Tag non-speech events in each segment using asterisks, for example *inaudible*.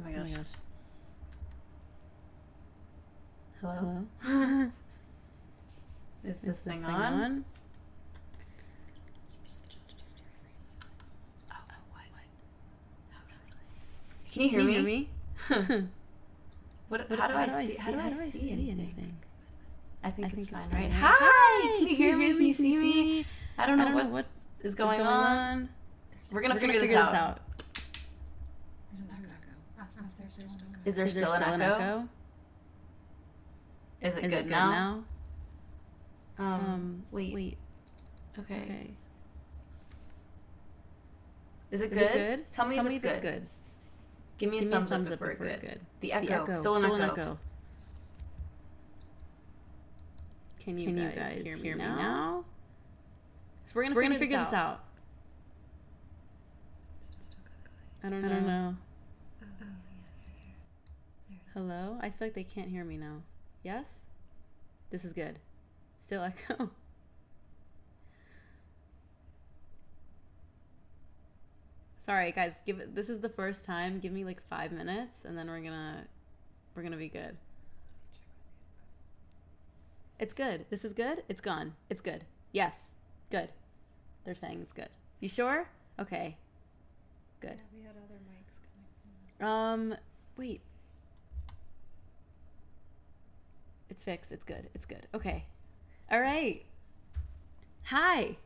Oh, oh my gosh. Hello. Hello. *laughs* Is Is this this thing thing on? on? Oh, oh what? Can you hear Can you me? hear me? *laughs* *laughs* What, What- how do I see? How do I see anything? anything? I think I it's think it's fine, fine, right? right? Hi. Can you hear me? Can you see me? I don't know what what is is going on. We're gonna We're figure gonna this out. There's an echo. Ask us there's still an echo. Is there still still an echo? Is it Is good it good now? now? Um, Um, wait. wait. Okay. Okay. Is it Is good? it good? Tell me Tell if me it's if good. it's good. Give me a Give me thumbs, thumbs up up if if we're we're good. good. The The echo. echo. Still an echo. Can you, Can you guys, guys hear, hear me me now? now? So we're gonna, So we're figure, gonna figure this this out. out. It's still good going. I don't I don't know. Oh, oh, yes, here. Hello? I feel like they can't hear me now. Yes? This is good. Still *laughs* echo. Sorry guys, give it this is the first time. Give me like 5 minutes and then we're going to we're going to be good. It's good. This is good. It's gone. It's good. Yes. Good. They're saying it's good. You sure? Okay. Good. Yeah, we had other mics coming. Um, wait. It's fixed. It's good. It's good. Okay. All right. Hi.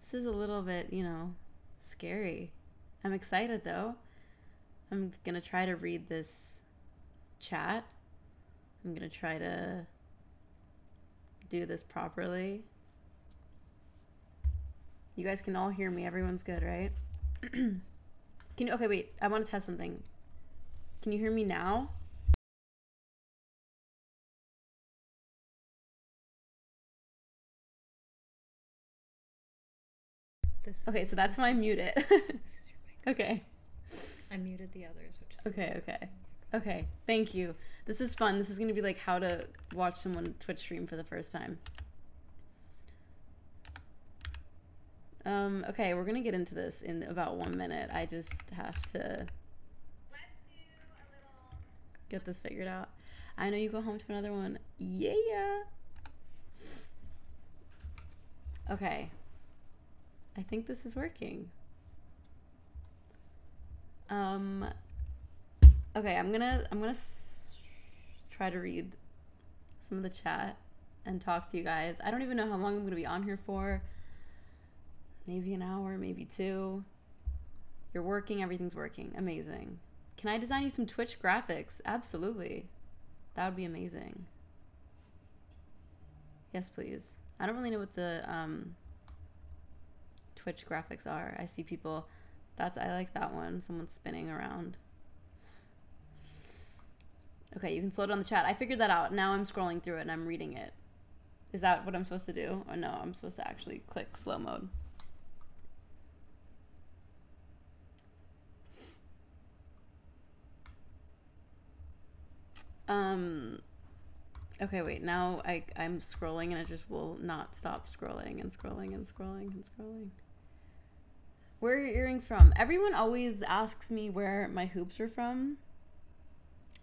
This is a little bit, you know, scary. I'm excited though. I'm going to try to read this chat. I'm going to try to do this properly. You guys can all hear me. Everyone's good, right? *clears throat* Can you okay, wait. I want to test something. Can you hear me now? This Okay, so that's why I mute it. *laughs* This is your mic. okay. I muted the others, which is Okay, okay. Okay. Thank you. This is fun. This is going to be like how to watch someone Twitch stream for the first time. Um, okay, we're going to get into this in about 1 minute. I just have to get this figured out. I know you go home to another one. Yeah. Okay. I think this is working. Um okay, I'm to I'm to try to read some of the chat and talk to you guys. I don't even know how long I'm to be on here for. Maybe an hour, maybe 2. You're working, everything's working. Amazing. Can I design you some Twitch graphics? Absolutely. That would be amazing. Yes, please. I don't really know what the um, Twitch graphics are. I see people. That's I like that one. Someone's spinning around. Okay, you can slow down the chat. I figured that out. Now I'm scrolling through it and I'm reading it. Is that what I'm supposed to do? Or no, I'm supposed to actually click slow mode. Um okay, wait. Now I I'm scrolling and it just will not stop scrolling and scrolling and scrolling and scrolling. Where are your earrings from? Everyone always asks me where my hoops are from.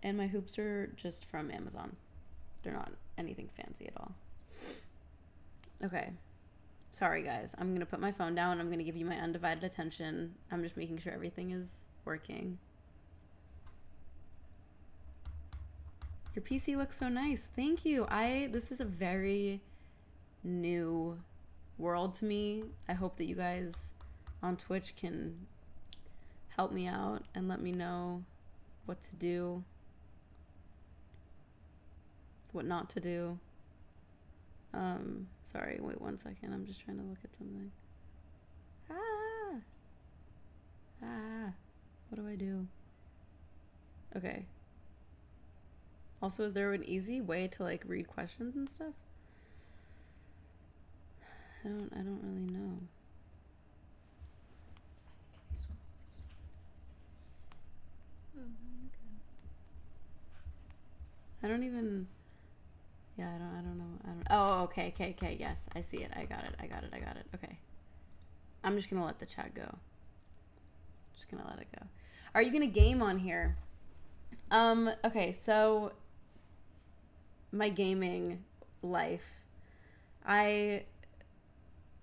And my hoops are just from Amazon. They're not anything fancy at all. Okay. Sorry guys. I'm going to put my phone down. I'm going to give you my undivided attention. I'm just making sure everything is working. Your PC looks so nice. Thank you. I this is a very new world to me. I hope that you guys on Twitch can help me out and let me know what to do, what not to do. Um, sorry, wait one second. I'm just trying to look at something. Ah. Ah. What do I do? Okay. Also, is there an easy way to like read questions and stuff? I don't I don't really know. Oh, no. I don't even Yeah, I don't I don't know. I don't Oh, okay, okay, okay. Yes, I see it. I got it. I got it. I got it. Okay. I'm just to let the chat go. Just to let it go. Are you gonna game on here? Um. Okay. So my gaming life, I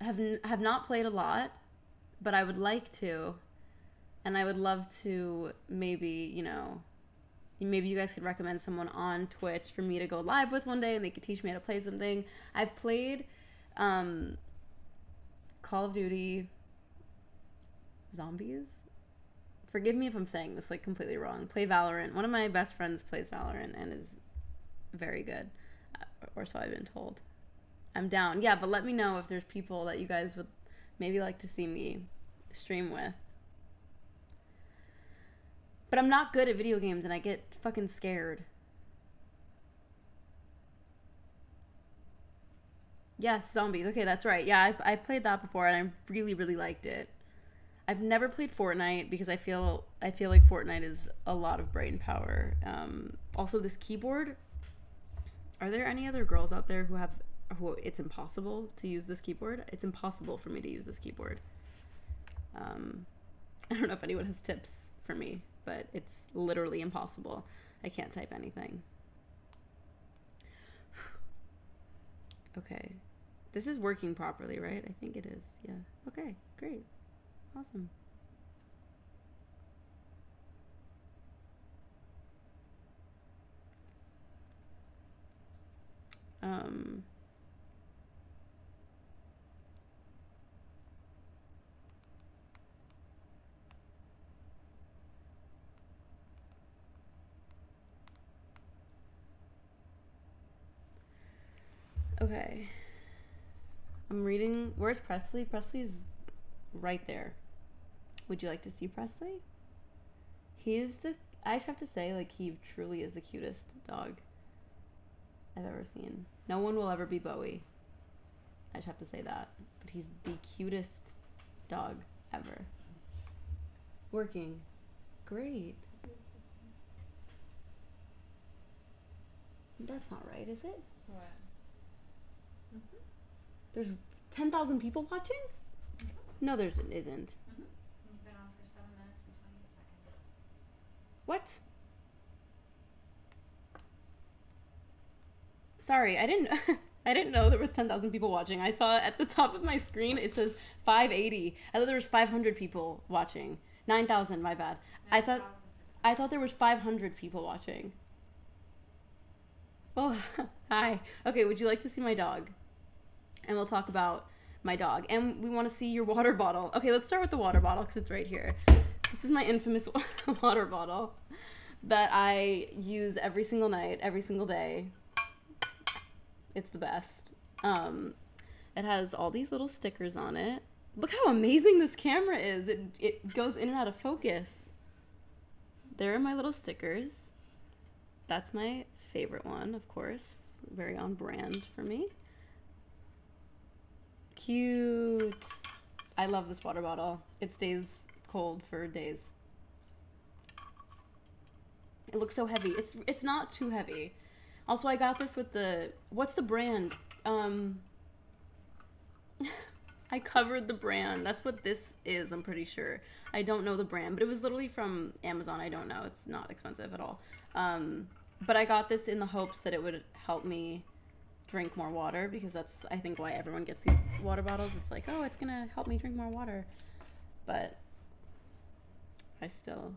have have not played a lot, but I would like to, and I would love to maybe you know. Maybe you guys could recommend someone on Twitch for me to go live with one day and they could teach me how to play something. I've played um, Call of Duty Zombies. Forgive me if I'm saying this like completely wrong. Play Valorant. One of my best friends plays Valorant and is very good, uh, or so I've been told. I'm down. Yeah, but let me know if there's people that you guys would maybe like to see me stream with. But I'm not good at video games and I get fucking scared. Yes, zombies. Okay, that's right. Yeah, I've, I've played that before and I really, really liked it. I've never played Fortnite because I feel I feel like Fortnite is a lot of brain power. Um, also, this keyboard. Are there any other girls out there who have who it's impossible to use this keyboard? It's impossible for me to use this keyboard. Um, *laughs* I don't know if anyone has tips for me, but it's literally impossible. I can't type anything. *sighs* Okay. This is working properly, right? I think it is. Yeah. Okay, great. Awesome. Um Okay. I'm reading. Where's Presley? Presley's right there. Would you like to see Presley? He's the. I just have to say, like, he truly is the cutest dog I've ever seen. No one will ever be Bowie. I just have to say that. But he's the cutest dog ever. Working. Great. That's not right, is it? What? There's 10,000 people watching? Mm-hmm. No, there's isn't. Mm-hmm. You've been on for seven minutes and twenty-eight seconds. What? Sorry, I didn't *laughs* I didn't know there was 10,000 people watching. I saw at the top of my screen it says 580. I thought there was 500 people watching. 9,000, my bad. I thought I thought there was 500 people watching. Oh, *laughs* hi. Okay, would you like to see my dog? And we'll talk about my dog. And we want to see your water *laughs* bottle. Okay, let's start with the water bottle because it's right here. This is my infamous *laughs* water bottle that I use every single night, every single day. It's the best. Um, it has all these little stickers on it. Look how amazing this camera is. It, it goes in and out of focus. There are my little stickers. That's my favorite one, of course. Very on brand for me. Cute. I love this water bottle. It stays cold for days. It looks so heavy. It's it's not too heavy. Also, I got this with the what's the brand? Um *laughs* I covered the brand. That's what this is, I'm pretty sure. I don't know the brand, but it was literally from Amazon. I don't know. It's not expensive at all. Um but I got this in the hopes that it would help me drink more water because that's I think why everyone gets these water bottles. It's like, oh, it's gonna help me drink more water, but I still.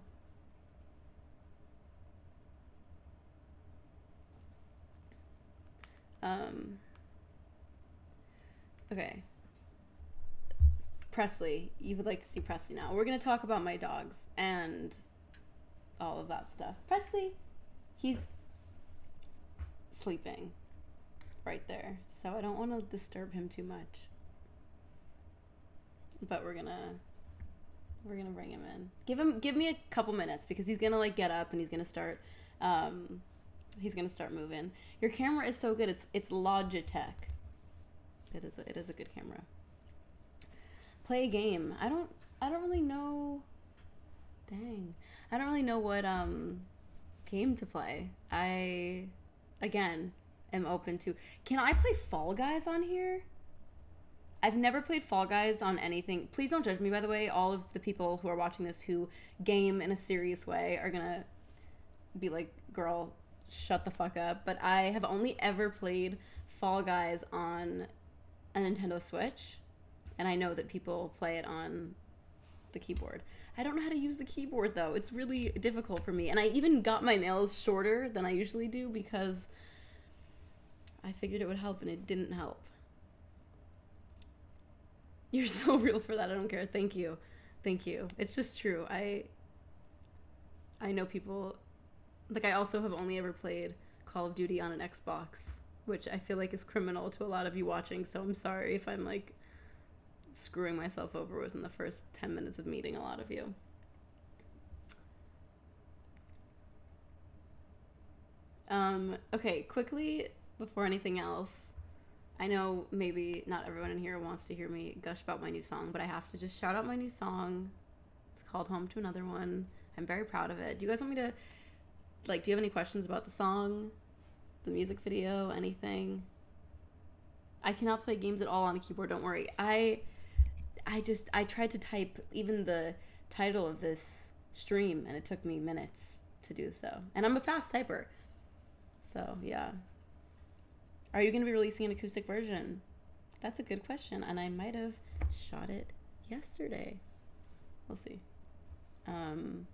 Um. Okay. Presley, you would like to see Presley now. We're gonna talk about my dogs and all of that stuff. Presley, he's sleeping right there. So I don't want to disturb him too much. But we're gonna we're gonna bring him in. Give him give me a couple minutes because he's gonna like get up and he's gonna start um he's gonna start moving. Your camera is so good. It's it's Logitech. It is a, it is a good camera. Play a game. I don't I don't really know dang. I don't really know what um game to play. I again am open to. Can I play Fall Guys on here? I've never played Fall Guys on anything. Please don't judge me, by the way. All of the people who are watching this who game in a serious way are gonna be like, girl, shut the fuck up. But I have only ever played Fall Guys on a Nintendo Switch. And I know that people play it on the keyboard. I don't know how to use the keyboard though. It's really difficult for me. And I even got my nails shorter than I usually do because I figured it would help and it didn't help. You're so *laughs* real for that. I don't care. Thank you. Thank you. It's just true. I I know people like I also have only ever played Call of Duty on an Xbox, which I feel like is criminal to a lot of you watching, so I'm sorry if I'm like screwing myself over within the first 10 minutes of meeting a lot of you. Um, okay, quickly before anything else, I know maybe not everyone in here wants to hear me gush about my new song, but I have to just shout out my new song. It's called Home to Another One. I'm very proud of it. Do you guys want me to, like, do you have any questions about the song, the music video, anything? I cannot play games at all on a keyboard, don't worry. I I just I tried to type even the title of this stream and it took me minutes to do so. And I'm a fast typer. So, yeah. Are you going to be releasing an acoustic version? That's a good question and I might have shot it yesterday. We'll see. Um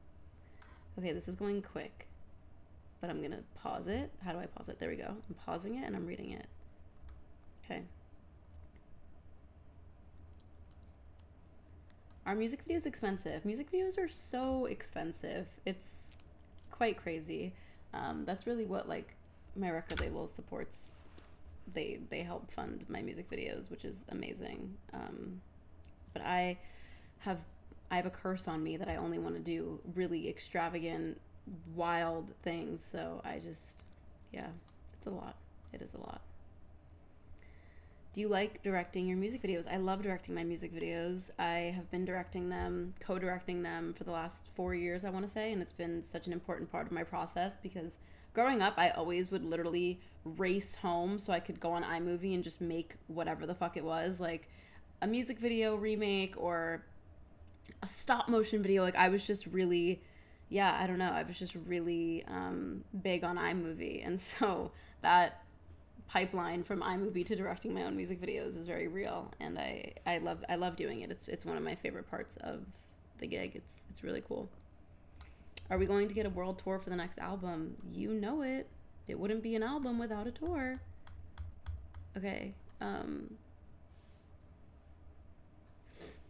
Okay, this is going quick. But I'm going to pause it. How do I pause it? There we go. I'm pausing it and I'm reading it. Okay. Are music videos expensive? Music videos are so expensive. It's quite crazy. Um, that's really what like my record label supports. They they help fund my music videos, which is amazing. Um, but I have I have a curse on me that I only want to do really extravagant, wild things. So I just yeah, it's a lot. It is a lot. Do you like directing your music videos? I love directing my music videos. I have been directing them, co directing them for the last four years, I want to say, and it's been such an important part of my process because growing up, I always would literally race home so I could go on iMovie and just make whatever the fuck it was like a music video remake or a stop motion video. Like, I was just really, yeah, I don't know, I was just really um, big on iMovie. And *laughs* so that pipeline from iMovie to directing my own music videos is very real, and I I love I love doing it. It's it's one of my favorite parts of the gig. It's it's really cool. Are we going to get a world tour for the next album? You know it. It wouldn't be an album without a tour. Okay. Um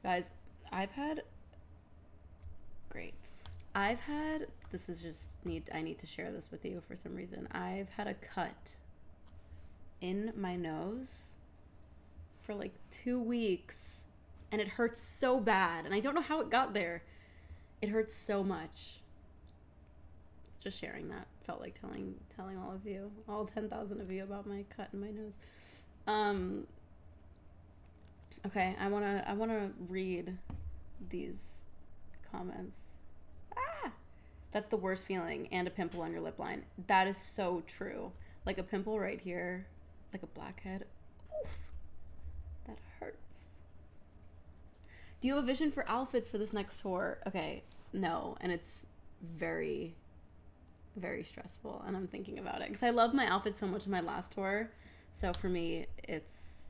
Guys, I've had great. I've had this is just need I need to share this with you for some reason. I've had a cut in my nose for like two weeks and it hurts so bad and i don't know how it got there it hurts so much just sharing that felt like telling telling all of you all 10,000 of you about my cut in my nose um okay i want to i want to read these comments ah that's the worst feeling and a pimple on your lip line that is so true like a pimple right here like a blackhead. Oof, that hurts. Do you have a vision for outfits for this next tour? Okay, no, and it's very, very stressful, and I'm thinking about it because I love my outfit so much in my last tour. So for me, it's,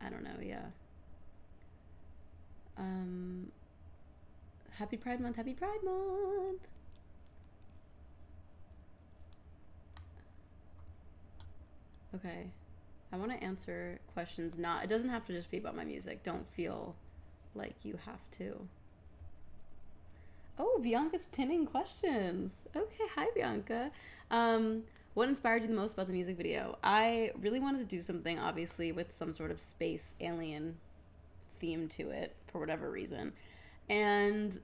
I don't know, yeah. Um, happy Pride Month, happy Pride Month. Okay. I want to answer questions not it doesn't have to just be about my music. Don't feel like you have to. Oh, Bianca's pinning questions. Okay, hi Bianca. Um, what inspired you the most about the music video? I really wanted to do something obviously with some sort of space alien theme to it for whatever reason. And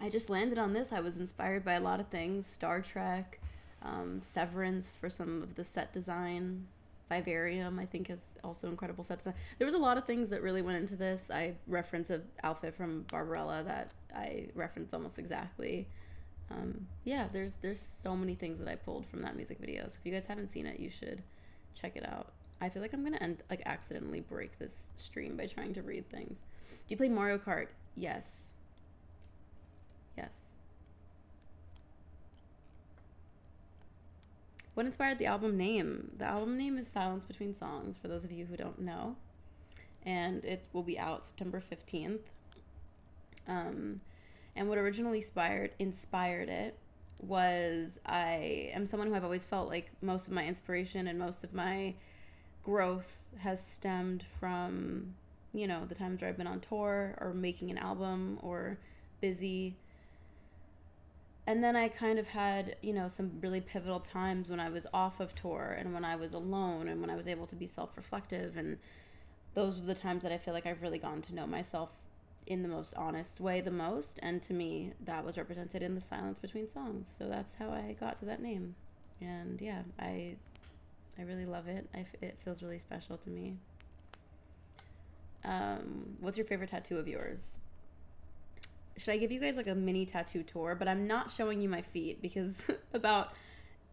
I just landed on this. I was inspired by a lot of things, Star Trek, um, Severance for some of the set design. Vivarium, I think, is also incredible set. There was a lot of things that really went into this. I reference an outfit from Barbarella that I reference almost exactly. Um, yeah, there's there's so many things that I pulled from that music video. So if you guys haven't seen it, you should check it out. I feel like I'm gonna end like accidentally break this stream by trying to read things. Do you play Mario Kart? Yes. Yes. What inspired the album name? The album name is Silence Between Songs, for those of you who don't know. And it will be out September 15th. Um, and what originally inspired inspired it was I am someone who I've always felt like most of my inspiration and most of my growth has stemmed from, you know, the times where I've been on tour or making an album or busy. And then I kind of had, you know, some really pivotal times when I was off of tour and when I was alone and when I was able to be self reflective. And those were the times that I feel like I've really gotten to know myself in the most honest way the most. And to me that was represented in the silence between songs. So that's how i got to that name. And yeah i i really love it. It feels really special to me. Um, what's your favorite tattoo of yours should i give you guys like a mini tattoo tour but i'm not showing you my feet because *laughs* about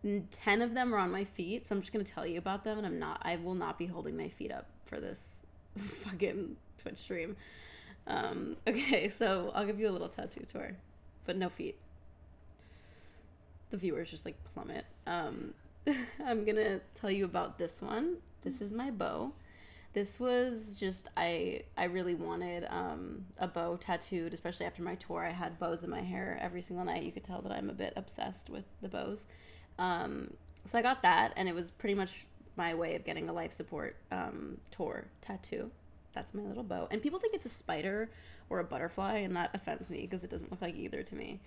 10 of them are on my feet so i'm just going to tell you about them and i'm not i will not be holding my feet up for this *laughs* fucking twitch stream um, *laughs* okay, so I'll give you a little tattoo tour, but no feet. The viewers just like plummet. Um, I'm gonna tell you about this one. This is my bow. This was just I I really wanted um, a bow tattooed, especially after my tour. I had bows in my hair every single night. You could tell that I'm a bit obsessed with the bows. Um, so I got that, and it was pretty much my way of getting a life support um, tour tattoo that's my little bow. And people think it's a spider or a butterfly, and that offends me because it doesn't look like either to me.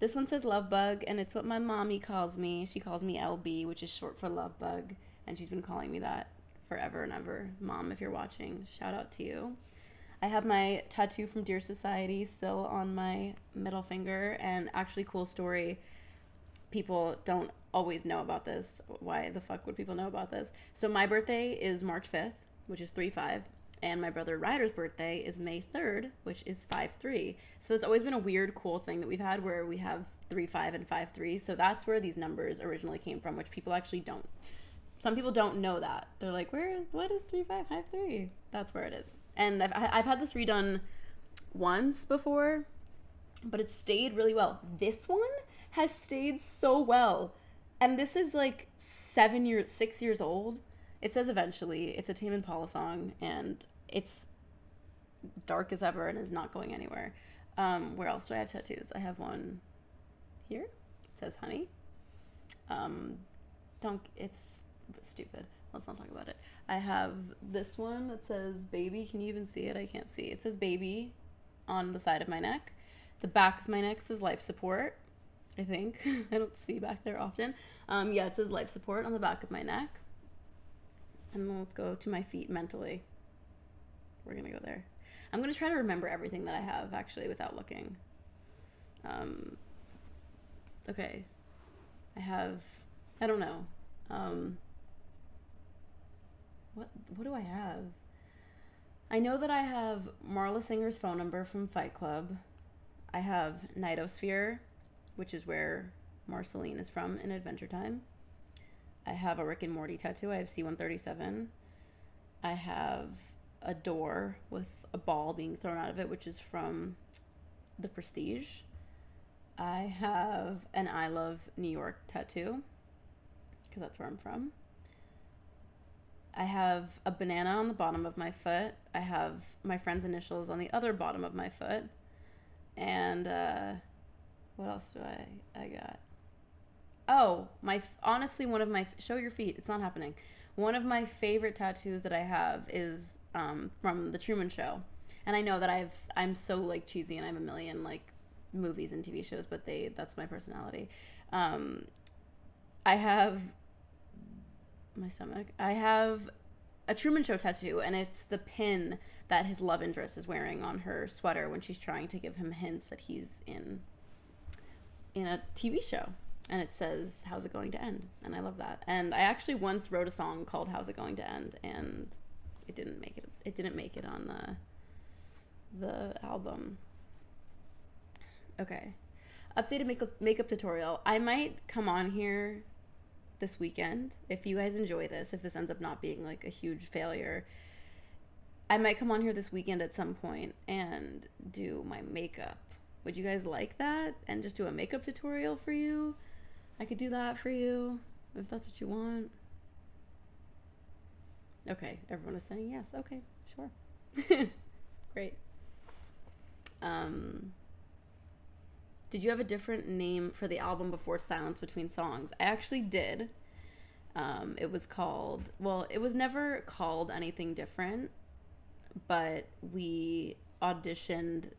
This one says love bug, and it's what my mommy calls me. She calls me LB, which is short for love bug, and she's been calling me that forever and ever. Mom, if you're watching, shout out to you. I have my tattoo from Dear Society still on my middle finger, and actually, cool story. People don't always know about this. Why the fuck would people know about this? So, my birthday is March 5th, which is 3 5 and my brother Raiden's birthday is May 3rd, which is 5 3. So that's always been a weird, cool thing that we've had where we have 3 5 and 5 3. So that's where these numbers originally came from, which people actually don't. Some people don't know that. They're like, where is, what is 3 5 5 3? That's where it is. And I've, I've had this redone once before, but it stayed really well. This one has stayed so well. And this is like seven years, six years old it says eventually. It's a Tame Impala song, and it's dark as ever and is not going anywhere. Um, where else do I have tattoos? I have one here. It says honey. Um, don't. It's stupid. Let's not talk about it. I have this one that says baby. Can you even see it? I can't see. It says baby on the side of my neck. The back of my neck says life support. I think *laughs* I don't see back there often. Um, yeah, it says life support on the back of my neck. And then let's go to my feet mentally. We're gonna go there. I'm gonna try to remember everything that I have actually without looking. Um, okay. I have. I don't know. Um, what what do I have? I know that I have Marla Singer's phone number from Fight Club. I have Nightosphere, which is where Marceline is from in Adventure Time. I have a Rick and Morty tattoo. I have C137. I have a door with a ball being thrown out of it, which is from The Prestige. I have an I Love New York tattoo because that's where I'm from. I have a banana on the bottom of my foot. I have my friend's initials on the other bottom of my foot. And uh, what else do I I got? Oh, my honestly one of my show your feet. It's not happening. One of my favorite tattoos that I have is um, from the Truman Show, and I know that I've I'm so like cheesy and I have a million like movies and TV shows, but they that's my personality. Um, I have my stomach. I have a Truman Show tattoo, and it's the pin that his love interest is wearing on her sweater when she's trying to give him hints that he's in in a TV show. And it says how's it going to end? And i love that. And i actually once wrote a song called how's it going to end and it didn't make it it didn't make it on the the album. Okay. Updated makeup makeup tutorial. I might come on here this weekend. If you guys enjoy this, if this ends up not being like a huge failure, I might come on here this weekend at some point and do my makeup. Would you guys like that? And just do a makeup tutorial for you? I could do that for you if that's what you want. Okay, everyone is saying yes. Okay, sure. *laughs* Great. Um, did you have a different name for the album before Silence Between Songs? I actually did. Um, it was called, well, it was never called anything different, but we auditioned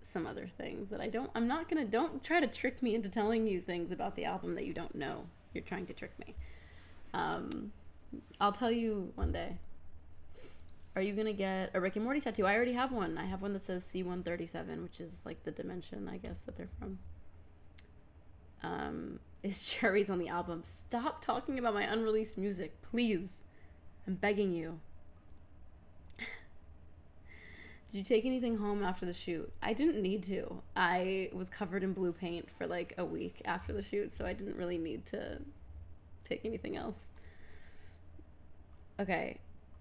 some other things that I don't, I'm not gonna, don't try to trick me into telling you things about the album that you don't know. You're trying to trick me. Um, I'll tell you one day. Are you gonna get a Rick and Morty tattoo? I already have one. I have one that says C137, which is like the dimension, I guess, that they're from. Um, *laughs* is Cherries on the album? Stop talking about my unreleased music, please. I'm begging you. *laughs* Did you take anything home after the shoot? I didn't need to. I was covered in blue paint for like a week after the shoot, so I didn't really need to take anything else. Okay.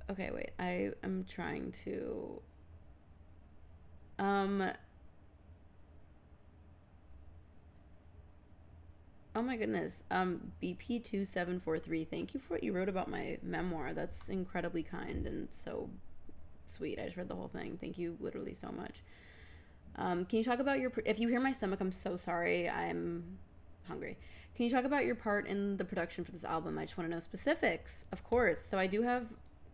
Okay, wait. I am trying to um Oh my goodness. Um BP2743, thank you for what you wrote about my memoir. That's incredibly kind and so sweet. I just read the whole thing. Thank you literally so much. Um, can you talk about your if you hear my stomach, I'm so sorry. I'm hungry. Can you talk about your part in the production for this album? I just want to know specifics. Of course. So I do have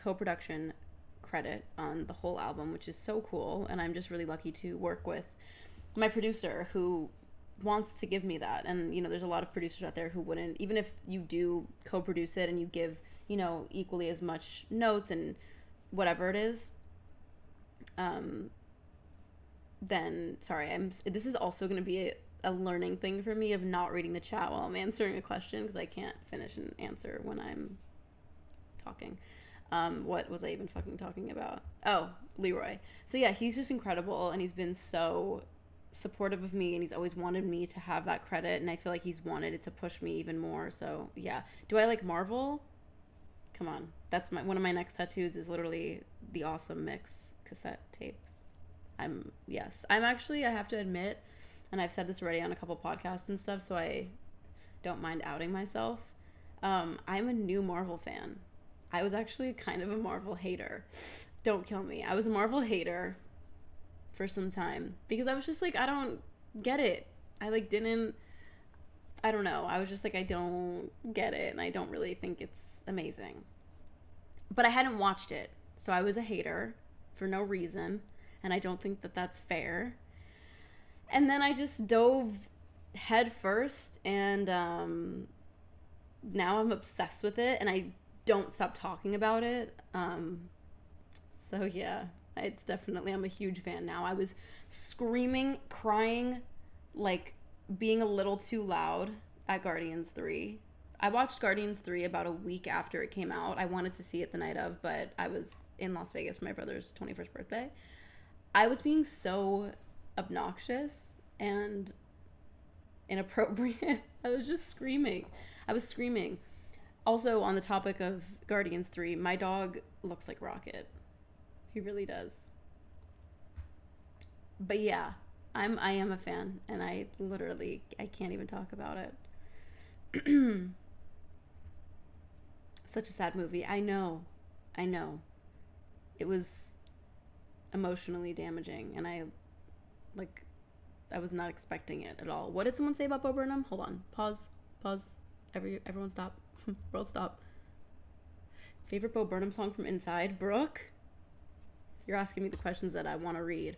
co-production credit on the whole album, which is so cool, and I'm just really lucky to work with my producer who wants to give me that. And you know, there's a lot of producers out there who wouldn't even if you do co-produce it and you give, you know, equally as much notes and whatever it is, um then sorry, I'm this is also going to be a, a learning thing for me of not reading the chat while I'm answering a question because I can't finish an answer when I'm talking. Um, what was I even fucking talking about? Oh, Leroy. So yeah, he's just incredible and he's been so supportive of me and he's always wanted me to have that credit and I feel like he's wanted it to push me even more. So yeah. Do I like Marvel? Come on. That's my one of my next tattoos is literally the awesome mix cassette tape. I'm yes. I'm actually I have to admit and I've said this already on a couple podcasts and stuff, so I don't mind outing myself. Um, I'm a new Marvel fan. I was actually kind of a Marvel hater. Don't kill me. I was a Marvel hater for some time because I was just like, I don't get it. I like didn't. I don't know. I was just like, I don't get it, and I don't really think it's amazing. But I hadn't watched it, so I was a hater for no reason, and I don't think that that's fair. And then I just dove head first, and um, now I'm obsessed with it, and I don't stop talking about it. Um, so yeah, it's definitely I'm a huge fan now. I was screaming, crying, like being a little too loud at Guardians 3. I watched Guardians 3 about a week after it came out. I wanted to see it the night of, but I was in Las Vegas for my brother's 21st birthday. I was being so obnoxious and inappropriate. *laughs* I was just screaming. I was screaming. Also, on the topic of Guardians 3, my dog looks like Rocket. He really does. But yeah, I'm I am a fan and I literally I can't even talk about it. *clears throat* Such a sad movie. I know. I know. It was emotionally damaging and I like I was not expecting it at all. What did someone say about Bo Burnham? Hold on. Pause. Pause. Every everyone stop. *laughs* World stop. Favorite Bo Burnham song from Inside? Brooke? You're asking me the questions that I want to read.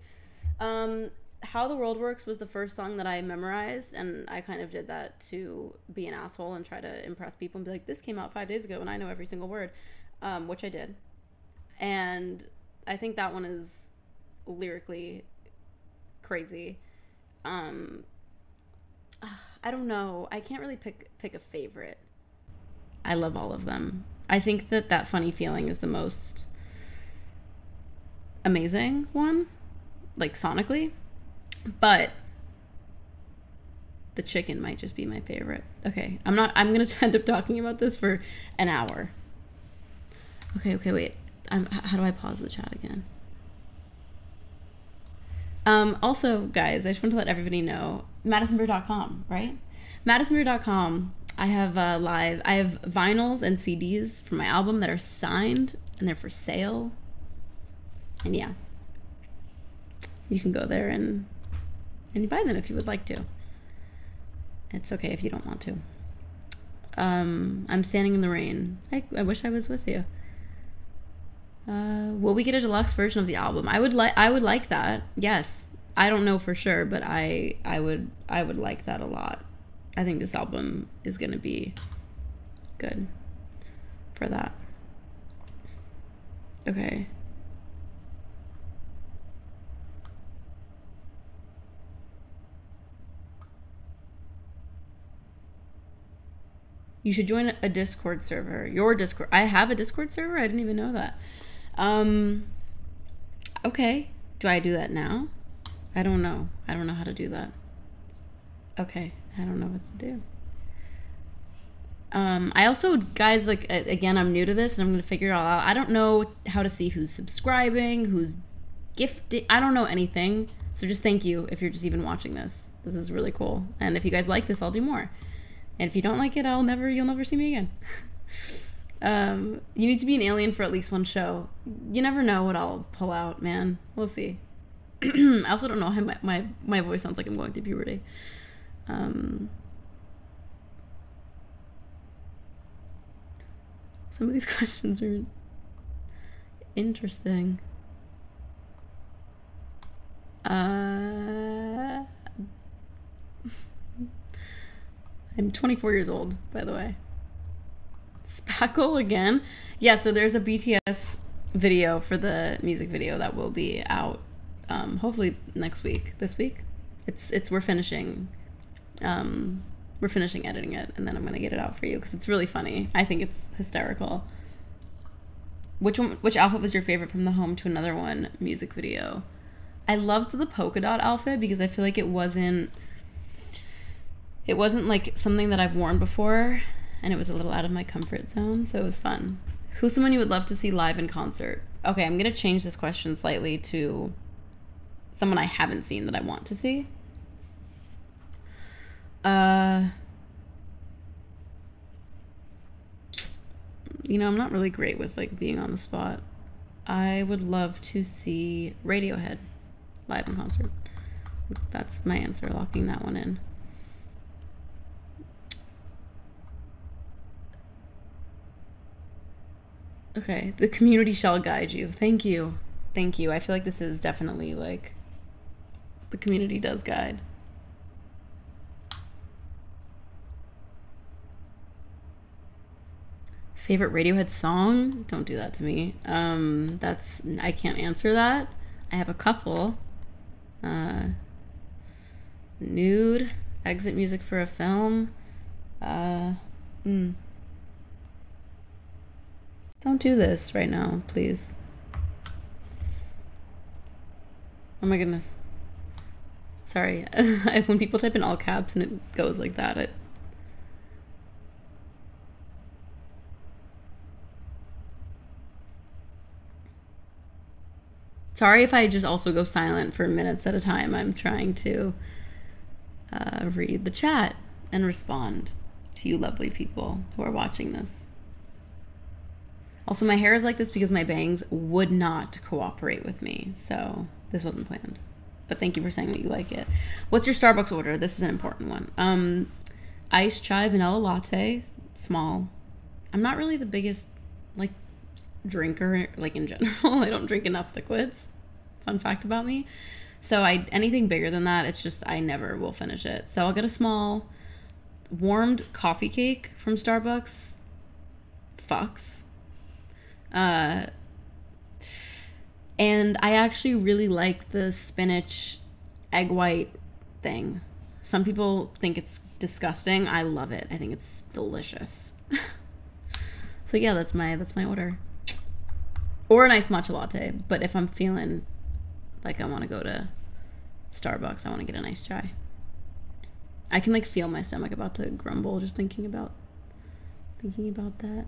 Um, How the World Works was the first song that I memorized, and I kind of did that to be an asshole and try to impress people and be like, this came out five days ago and I know every single word, um, which I did. And I think that one is lyrically crazy. Um, *sighs* I don't know. I can't really pick pick a favorite. I love all of them. I think that that funny feeling is the most amazing one, like sonically. But the chicken might just be my favorite. Okay, I'm not. I'm gonna *laughs* end up talking about this for an hour. Okay, okay, wait. I'm, how do I pause the chat again? Um, also, guys, I just want to let everybody know MadisonBeer.com, right? MadisonBeer.com. I have uh, live. I have vinyls and CDs for my album that are signed and they're for sale. And yeah, you can go there and and you buy them if you would like to. It's okay if you don't want to. Um, I'm standing in the rain. I, I wish I was with you. Uh, will we get a deluxe version of the album? I would like. I would like that. Yes. I don't know for sure, but I I would I would like that a lot. I think this album is gonna be good for that. Okay. You should join a Discord server. Your Discord. I have a Discord server. I didn't even know that. Um. Okay. Do I do that now? I don't know. I don't know how to do that. Okay. I don't know what to do. Um, I also, guys, like again, I'm new to this, and I'm gonna figure it all out. I don't know how to see who's subscribing, who's gifting. I don't know anything. So just thank you if you're just even watching this. This is really cool. And if you guys like this, I'll do more. And if you don't like it, I'll never. You'll never see me again. *laughs* um, you need to be an alien for at least one show. You never know what I'll pull out, man. We'll see. *clears throat* I also don't know how my, my my voice sounds like I'm going through puberty. Um, some of these *laughs* questions are interesting. Uh, *laughs* I'm 24 years old, by the way. Spackle again? Yeah, so there's a BTS video for the music video that will be out um, hopefully next week. This week? It's it's we're finishing um, we're finishing editing it and then I'm gonna get it out for you because it's really funny. I think it's hysterical. Which one? Which outfit was your favorite from the Home to Another One music video? I loved the polka dot outfit because I feel like it wasn't. It wasn't like something that I've worn before, and it was a little out of my comfort zone, so it was fun. Who's someone you would love to see live in concert? Okay, I'm gonna change this question slightly to someone I haven't seen that I want to see. Uh, you know, I'm not really great with like being on the spot. I would love to see Radiohead live in concert. That's my answer, locking that one in. Okay, the community shall guide you. Thank you. Thank you. I feel like this is definitely like the community does guide. Favorite Radiohead song? Don't do that to me. Um, that's I can't answer that. I have a couple. Uh, nude, exit music for a film. Uh, hmm. Don't do this right now, please. Oh my goodness. Sorry. *laughs* when people type in all caps and it goes like that, it Sorry if I just also go silent for minutes at a time. I'm trying to uh, read the chat and respond to you lovely people who are watching this. Also, my hair is like this because my bangs would not cooperate with me. So this wasn't planned. But thank you for saying that you like it. What's your Starbucks order? This is an important one. Um, iced chai vanilla latte, small. I'm not really the biggest like drinker like in general. *laughs* I don't drink enough liquids. Fun fact about me. So I anything bigger than that, it's just I never will finish it. So I'll get a small warmed coffee cake from Starbucks. Fucks. Uh and I actually really like the spinach egg white thing. Some people think it's disgusting. I love it. I think it's delicious. *laughs* so yeah, that's my that's my order. Or a nice matcha latte, but if I'm feeling like I want to go to Starbucks, I want to get a nice chai. I can like feel my stomach about to grumble just thinking about thinking about that.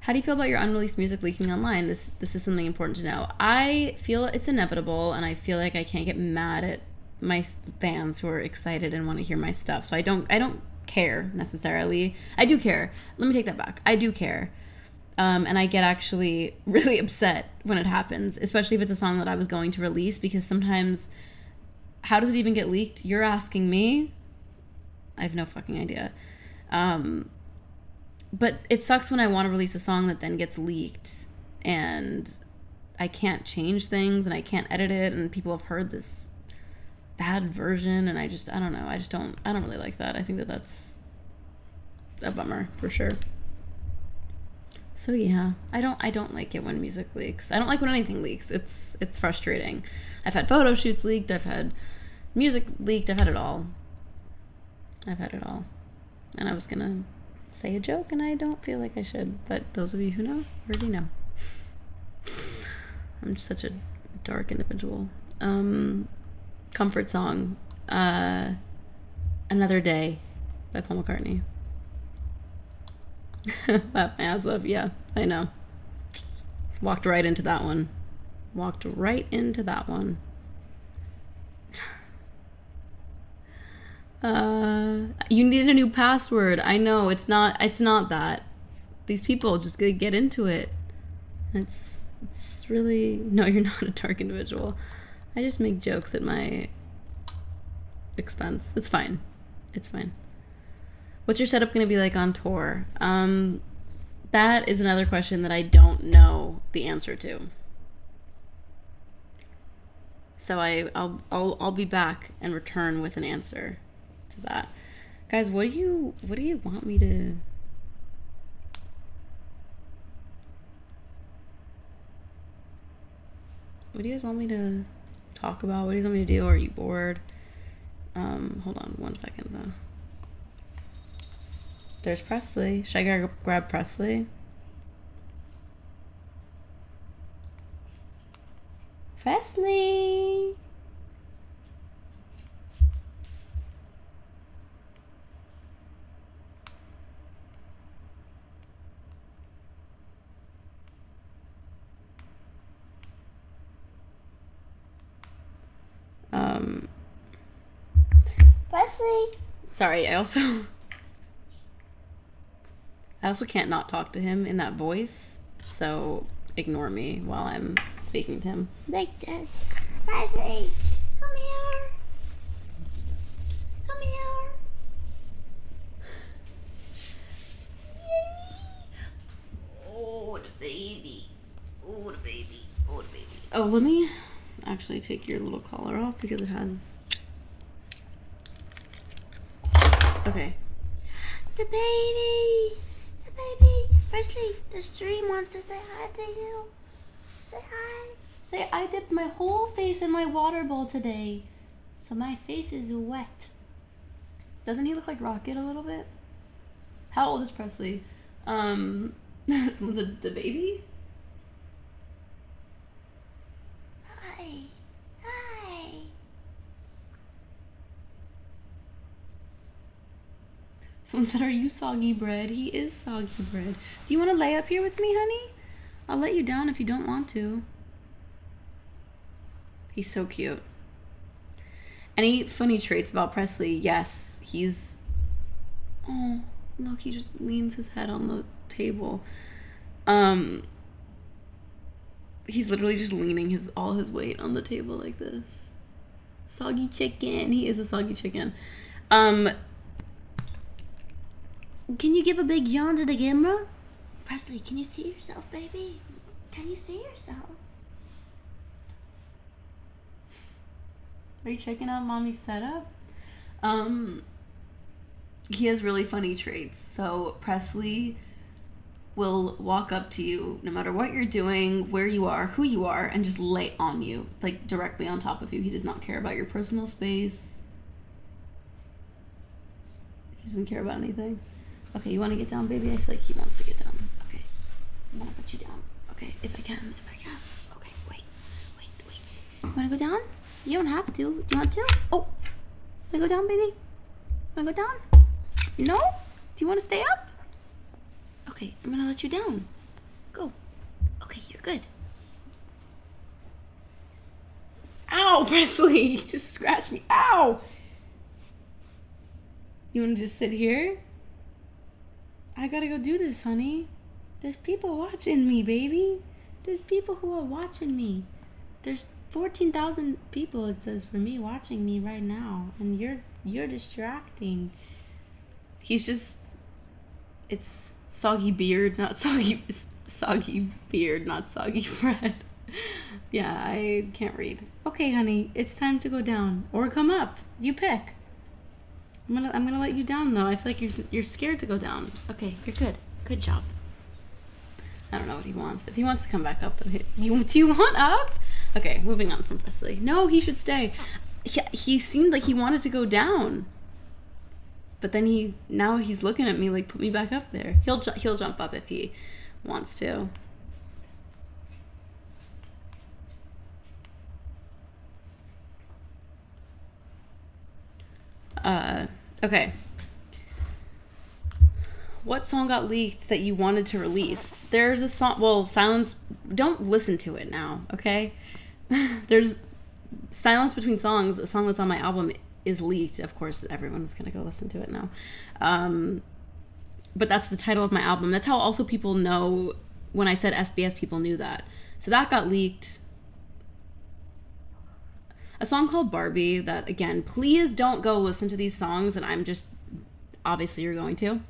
How do you feel about your unreleased music leaking online? This this is something important to know. I feel it's inevitable and I feel like I can't get mad at my fans who are excited and want to hear my stuff. So I don't I don't care necessarily. I do care. Let me take that back. I do care. Um, and I get actually *laughs* really upset when it happens, especially if it's a song that I was going to release because sometimes how does it even get leaked? You're asking me. I have no fucking idea. Um, but it sucks when I want to release a song that then gets leaked and I can't change things and I can't edit it and people have heard this bad version and I just I don't know. I just don't I don't really like that. I think that that's a bummer for sure. So yeah, I don't I don't like it when music leaks. I don't like when anything leaks. It's it's frustrating. I've had photo shoots leaked, I've had music leaked, I've had it all. I've had it all. And I was going to say a joke and I don't feel like I should, but those of you who know already know. *sighs* I'm just such a dark individual. Um comfort song uh Another Day by Paul McCartney. *laughs* Ass off. Yeah, I know. Walked right into that one. Walked right into that one. *sighs* Uh, you need a new password. I know it's not. It's not that. These people just get get into it. It's it's really *laughs* no. You're not a dark individual. I just make jokes at my expense. It's fine. It's fine. What's your setup going to be like on tour? Um, that is another question that I don't know the answer to. So I, I'll, I'll, I'll be back and return with an answer to that. Guys, what do you, what do you want me to? What do you guys want me to talk about? What do you want me to do? Are you bored? Um, hold on one second though. There's Presley. Should I grab, grab Presley? Presley! Um, Presley! Sorry, I also... I also can't not talk to him in that voice, so ignore me while I'm speaking to him. Like this. Presley, come here. Come here. Oh, the baby. Oh, the baby. Oh, the baby. Oh, let me actually take your little collar off because it has. Okay. The baby. Baby. Presley, the stream wants to say hi to you. Say hi. Say, I dipped my whole face in my water bowl today, so my face is wet. Doesn't he look like Rocket a little bit? How old is Presley? Um, *laughs* someone's a, the baby? Hi. Someone said, Are you soggy bread? He is soggy bread. Do you want to lay up here with me, honey? I'll let you down if you don't want to. He's so cute. Any funny traits about Presley? Yes, he's. Oh, look, he just leans his head on the table. Um, he's literally just leaning his all his weight on the table like this. Soggy chicken. He is a soggy chicken. Um, Can you give a big yawn to the camera? Presley, can you see yourself, baby? Can you see yourself? Are you checking out mommy's setup? Um, he has really funny traits. So Presley will walk up to you no matter what you're doing, where you are, who you are, and just lay on you, like directly on top of you. He does not care about your personal space. He doesn't care about anything. Okay, you want to get down, baby? I feel like he wants to get down. Okay, I'm gonna put you down. Okay, if I can, if I can. Okay, wait, wait, wait. You wanna go down? You don't have to. Do you want to? Oh. Wanna go down, baby? Wanna go down? No? Do you want to stay up? Okay, I'm gonna let you down. Go. Okay, you're good. Ow, *laughs* Presley! Just scratched me. Ow! You wanna just sit here? I gotta go do this, honey. There's people watching me, baby. There's people who are watching me. There's 14,000 people it says for me watching me right now and you're you're distracting. He's just it's soggy beard, not soggy soggy beard, not soggy *laughs* bread. yeah, I can't read. Okay, honey, it's time to go down or come up. You pick. I'm gonna I'm gonna let you down though. I feel like you're you're scared to go down. Okay, you're good. Good job. I don't know what he wants. If he wants to come back up, you *laughs* do you want up? Okay, moving on from Presley. No, he should stay. He, he seemed like he wanted to go down, but then he now he's looking at me like put me back up there. He'll he'll jump up if he wants to. Uh, okay. What song got leaked that you wanted to release? There's a song. Well, silence. Don't listen to it now, okay? *laughs* There's silence between songs. A song that's on my album is leaked. Of course, everyone's gonna go listen to it now. Um, but that's the title of my album. That's how also people know when I said SBS. People knew that. So that got leaked. A song called Barbie. That again, please don't go listen to these songs. And I'm just obviously you're going to.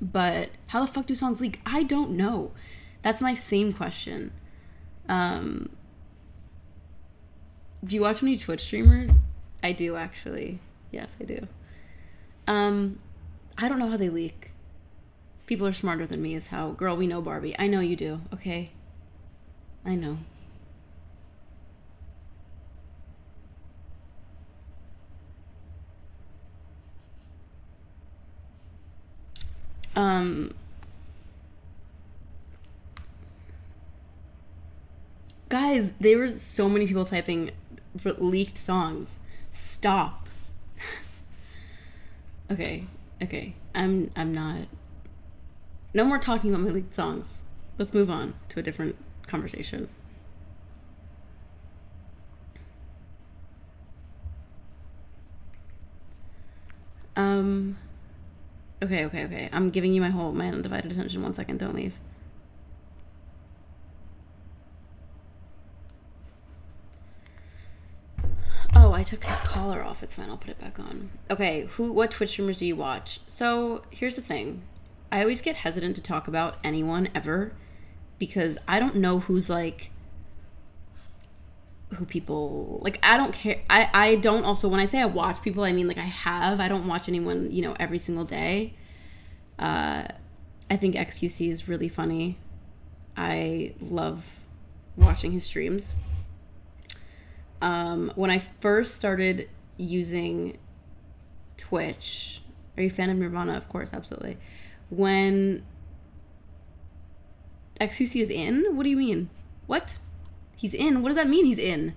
But how the fuck do songs leak? I don't know. That's my same question. Um, do you watch any Twitch streamers? I do actually. Yes, I do. Um, I don't know how they leak. People are smarter than me, is how. Girl, we know Barbie. I know you do, okay? I know. Um, guys, there were so many people typing for leaked songs. Stop. *laughs* okay, okay. I'm I'm not. No more talking about my leaked songs. Let's move on to a different conversation. Um. Okay, okay, okay. I'm giving you my whole my undivided attention. One second. Don't leave. Oh, I took his collar off. It's fine. I'll put it back on. Okay, who? What Twitch streamers do you watch? So here's the thing. I always get hesitant to talk about anyone ever because I don't know who's like who people like I don't care I I don't also when I say I watch people I mean like I have I don't watch anyone you know every single day. Uh I think XQC is really funny. I love watching his streams. Um when I first started using Twitch are you a fan of Nirvana? Of course absolutely. When XQC is in? What do you mean? What He's in. What does that mean? He's in.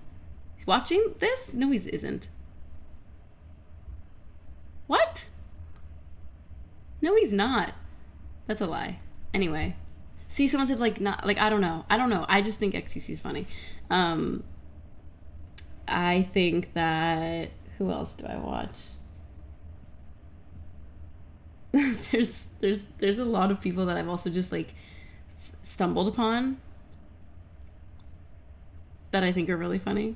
He's watching this? No, he isn't. What? No, he's not. That's a lie. Anyway, see, someone said like not like I don't know. I don't know. I just think XQC is funny. Um, I think that who else do I watch? *laughs* there's there's there's a lot of people that I've also just like stumbled upon that I think are really funny.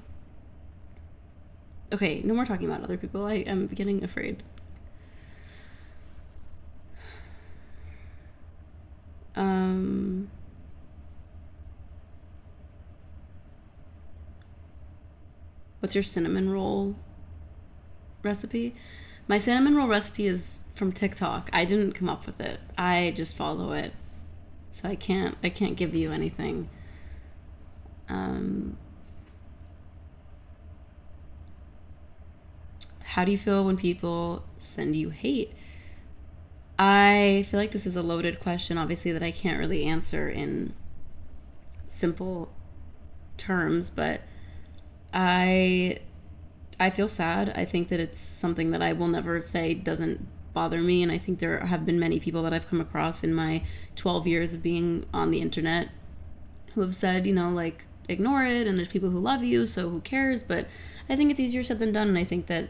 Okay, no more talking about other people. I am getting afraid. Um What's your cinnamon roll recipe? My cinnamon roll recipe is from TikTok. I didn't come up with it. I just follow it. So I can't I can't give you anything. Um How do you feel when people send you hate? I feel like this is a loaded question, obviously, that I can't really answer in simple terms, but I I feel sad. I think that it's something that I will never say doesn't bother me. And I think there have been many people that I've come across in my 12 years of being on the internet who have said, you know, like, ignore it. And there's people who love you, so who cares? But I think it's easier said than done. And I think that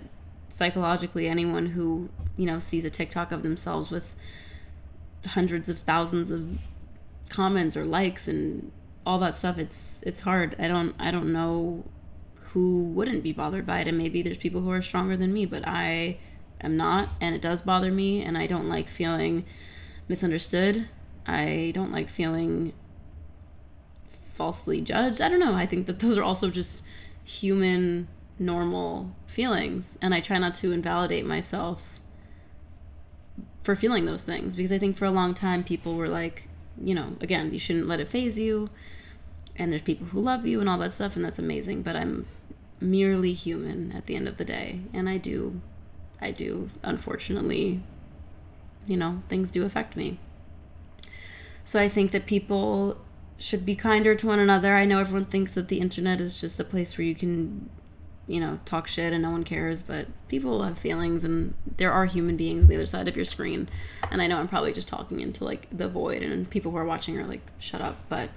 psychologically, anyone who, you know, sees a TikTok of themselves with hundreds of thousands of comments or likes and all that stuff it's it's hard. I don't i don't know who wouldn't be bothered by it and maybe there's people who are stronger than me but i am not and it does bother me and i don't like feeling misunderstood. I don't like feeling falsely judged. I don't know. I think that those are also just human normal feelings and i try not to invalidate myself for feeling those things because i think for a long time people were like you know again you shouldn't let it phase you and there's people who love you and all that stuff and that's amazing but i'm merely human at the end of the day and i do i do unfortunately you know things do affect me. So i think that people should be kinder to one another. I know everyone thinks that the internet is just a place where you can you know talk shit and no one cares but people have feelings and there are human beings on the other side of your screen. And i know i'm probably just talking into like the void and people who are watching are like shut up. But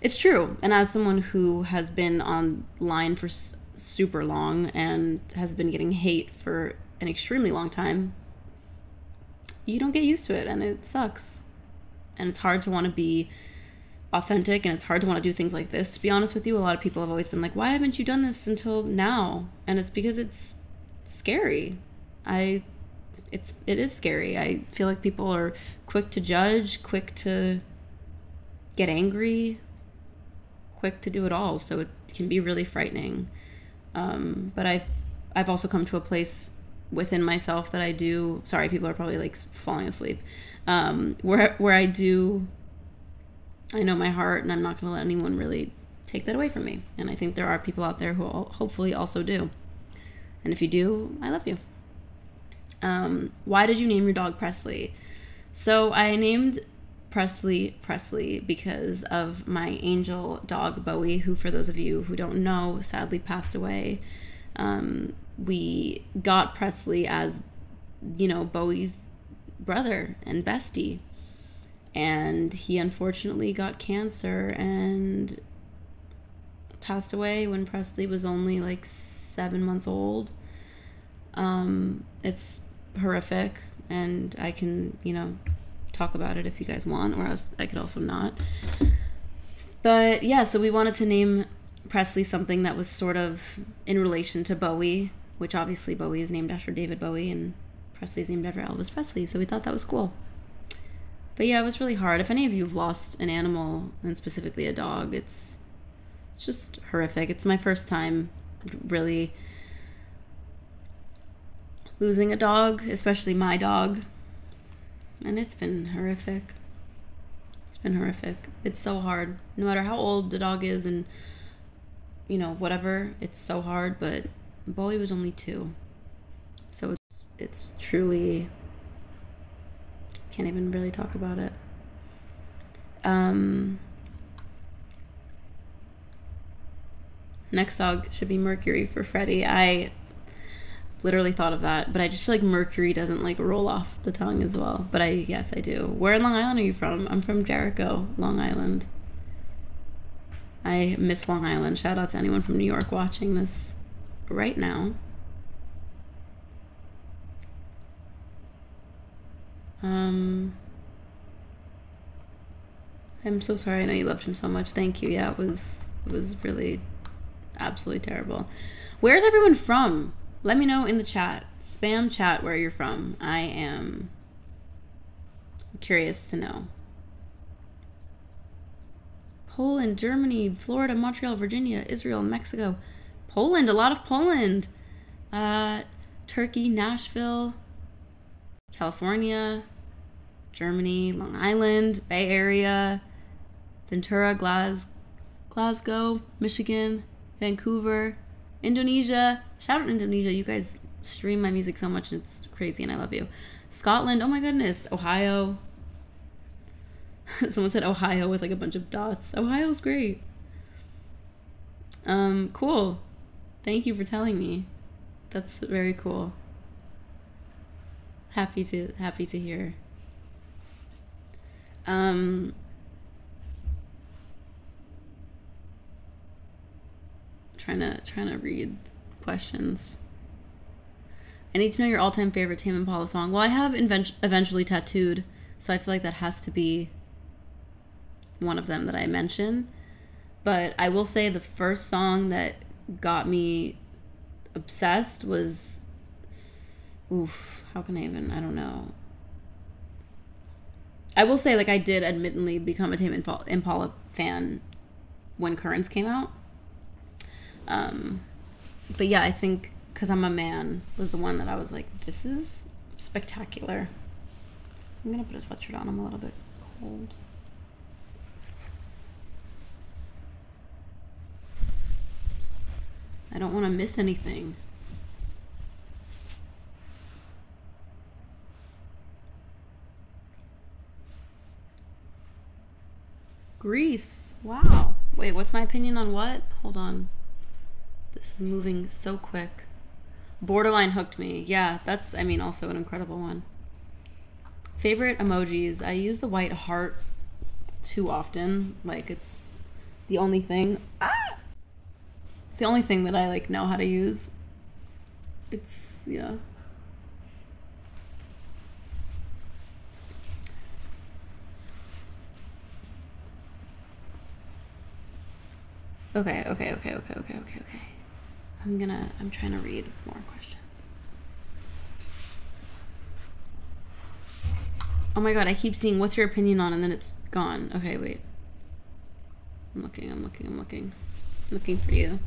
it's true. And as someone who has been online for s- super long and has been getting hate for an extremely long time you don't get used to it and it sucks. And it's hard to want to be authentic and it's hard to want to do things like this. To be honest with you a lot of people have always been like why haven't you done this until now? And it's because it's scary. I it's it is scary. I feel like people are quick to judge quick to get angry quick to do it all. So it can be really frightening. Um, but i've i've also come to a place within myself that i do sorry people are probably like falling asleep um, where where i do I know my heart, and I'm not going to let anyone really take that away from me. And I think there are people out there who hopefully also do. And if you do, I love you. Um, why did you name your dog Presley? So I named Presley Presley because of my angel dog Bowie, who, for those of you who don't know, sadly passed away. Um, we got Presley as, you know, Bowie's brother and bestie and he unfortunately got cancer and passed away when Presley was only like seven months old. Um, it's horrific, and I can, you know, talk about it if you guys want, or else I could also not. But yeah, so we wanted to name Presley something that was sort of in relation to Bowie, which obviously Bowie is named after David Bowie, and Presley's named after Elvis Presley, so we thought that was cool. But yeah, it was really hard. If any of you have lost an animal, and specifically a dog, it's it's just horrific. It's my first time really losing a dog, especially my dog. And it's been horrific. It's been horrific. It's so hard. No matter how old the dog is and you know, whatever, it's so hard, but Bowie was only 2. So it's it's truly can't even really talk about it. Um, next dog should be Mercury for Freddie. I literally thought of that, but I just feel like Mercury doesn't like roll off the tongue as well. But I yes, I do. Where in Long Island are you from? I'm from Jericho, Long Island. I miss Long Island. Shout out to anyone from New York watching this right now. Um, I'm so sorry. I know you loved him so much. Thank you. Yeah, it was it was really absolutely terrible. Where's everyone from? Let me know in the chat. Spam chat where you're from. I am curious to know. Poland, Germany, Florida, Montreal, Virginia, Israel, Mexico. Poland, a lot of Poland. Uh, Turkey, Nashville, California, Germany, Long Island, Bay Area, Ventura, Glas- Glasgow, Michigan, Vancouver, Indonesia. Shout out Indonesia. You guys stream my music so much. It's crazy and I love you. Scotland. Oh my goodness. Ohio. *laughs* Someone said Ohio with like a bunch of dots. Ohio's great. Um, cool. Thank you for telling me. That's very cool. Happy to happy to hear. Um trying to trying to read questions. I need to know your all-time favorite Tame Impala song. Well, I have eventually tattooed, so I feel like that has to be one of them that I mention. But I will say the first song that got me obsessed was oof, how can I even I don't know. I will say like I did admittedly become a Tame Impala, fan when Currents came out. Um but yeah, I think cuz I'm a man was the one that I was like this is spectacular. I'm to put a sweatshirt on. I'm a little bit cold. I don't want to miss anything. Greece. Wow. Wait, what's my opinion on what? Hold on. This is moving so quick. Borderline hooked me. Yeah, that's, I mean, also an incredible one. Favorite emojis. I use the white heart too often. Like, it's the only thing. Ah! It's the only thing that I like know how to use. It's yeah. Okay, okay, okay, okay, okay, okay, okay. I'm gonna I'm trying to read more questions. Oh my god, I keep seeing what's your opinion on and then it's gone. Okay, wait. I'm looking, I'm looking, I'm looking. I'm looking for you.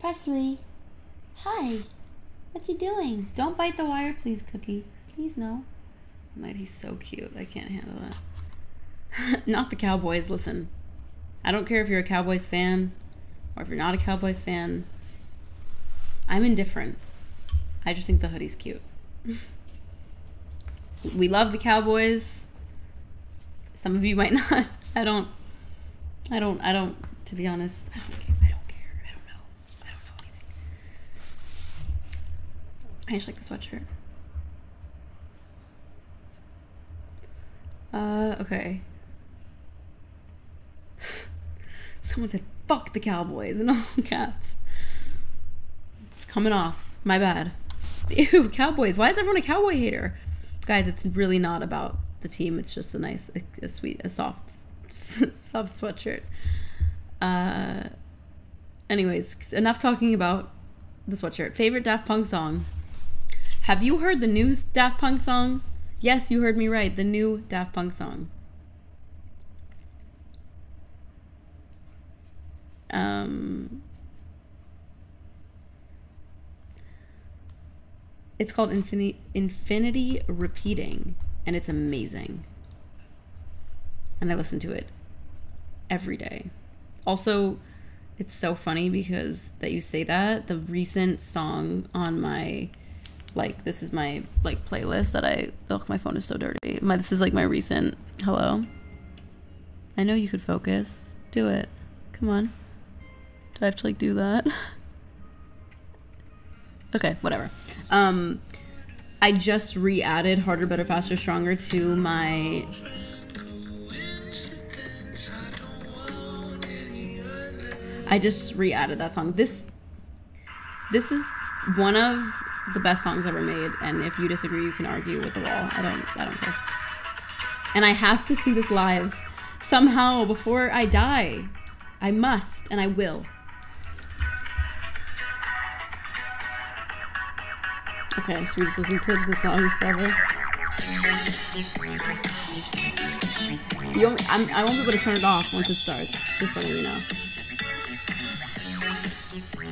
Presley. Hi. What's he doing? Don't bite the wire, please, Cookie. Please, no. Night, he's so cute. I can't handle that. *laughs* not the Cowboys. Listen, I don't care if you're a Cowboys fan or if you're not a Cowboys fan. I'm indifferent. I just think the hoodie's cute. *laughs* we love the Cowboys. Some of you might *laughs* not. I don't. I don't. I don't. To be honest, I don't care. I don't care. I don't know. I don't anything. I just like the sweatshirt. Uh, okay. *sighs* Someone said, fuck the Cowboys in all *laughs* caps. It's coming off. My bad. *laughs* Ew, Cowboys. Why is everyone a Cowboy hater? Guys, it's really not about the team. It's just a nice, a, a sweet, a soft, *laughs* soft sweatshirt. Uh, anyways, enough talking about the sweatshirt. Favorite Daft Punk song? Have you heard the new Daft Punk song? Yes, you heard me right. The new Daft Punk song. Um, it's called Infinity Infinity Repeating, and it's amazing. And I listen to it every day. Also, it's so funny because that you say that the recent song on my like this is my like playlist that I oh my phone is so dirty. My this is like my recent hello. I know you could focus. Do it. Come on. Do I have to like do that? *laughs* okay, whatever. Um I just re-added Harder, Better, Faster, Stronger to my I just re-added that song. This this is one of the best songs ever made, and if you disagree, you can argue with the wall. I don't I don't care. And I have to see this live somehow before I die. I must, and I will. Okay, should we just listen to the song forever? You I'm, I won't be able to turn it off once it starts. Just letting you know.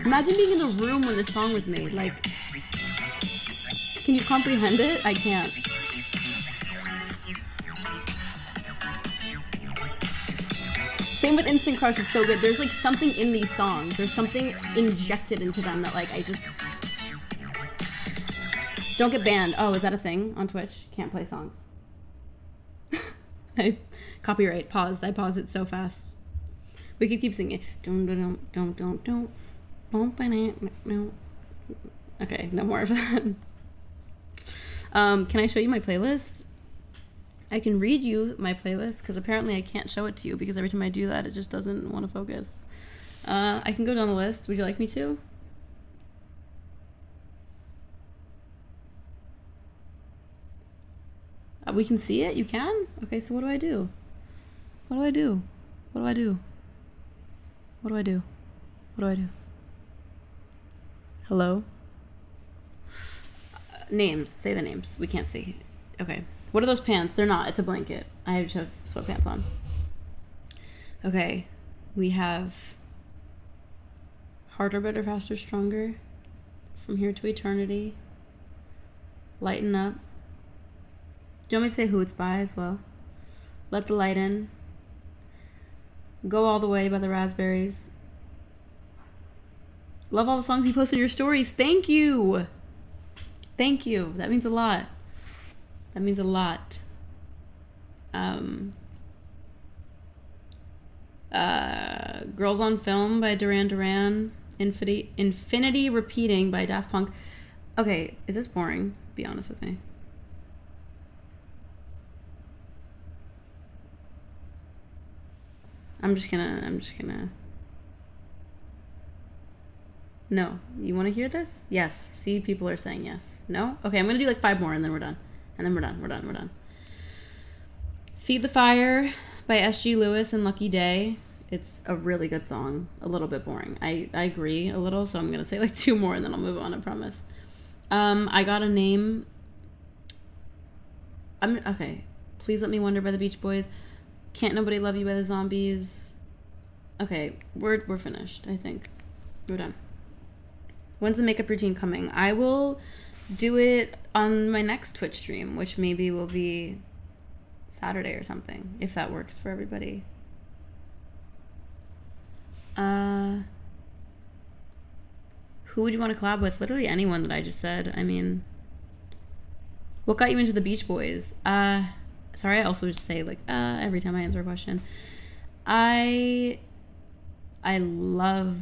Imagine being in the room when this song was made. Like, can you comprehend it? I can't. Same with Instant Crush, it's so good. There's like something in these songs. There's something injected into them that like I just don't get banned. Oh, is that a thing on Twitch? Can't play songs. *laughs* I Copyright. Paused. I paused it so fast. We could keep singing. Dum, dum, dum, dum, dum, dum. Okay, no more of that. *laughs* Um, can I show you my playlist? I can read you my playlist because apparently I can't show it to you because every time I do that, it just doesn't want to focus. Uh, I can go down the list. Would you like me to? Uh, we can see it? You can? Okay, so what do I do? What do I do? What do I do? What do I do? What do I do? Hello? Names. Say the names. We can't see. Okay. What are those pants? They're not. It's a blanket. I just have sweatpants on. Okay. We have Harder, Better, Faster, Stronger. From Here to Eternity. Lighten Up. Do you want me to say who it's by as well? Let the Light In. Go All the Way by the Raspberries. Love all the songs you post in your stories. Thank you. Thank you. That means a lot. That means a lot. Um, uh, Girls on Film by Duran Duran. Infinity, Infinity Repeating by Daft Punk. Okay, is this boring? Be honest with me. I'm just gonna, I'm just gonna. No. You want to hear this? Yes. See, people are saying yes. No? Okay, I'm gonna do like five more and then we're done. And then we're done, we're done, we're done. Feed the Fire by S.G. Lewis and Lucky Daye. It's a really good song. A little bit boring. I, I agree a little, so I'm gonna say like *laughs* two more and then I'll move on, I promise. Um, I got a name. I'm okay. Please let me wonder by the Beach Boys. Can't nobody love you by the Zombies. Okay, we're we're finished. I think we're done. When's the makeup routine coming? I will do it on my next Twitch stream, which maybe will be Saturday or something, if that works for everybody. Uh, who would you want to collab with? Literally anyone that I just said. I mean, what got you into the Beach Boys? Uh, sorry, I also just say like uh every time I answer a question. I I love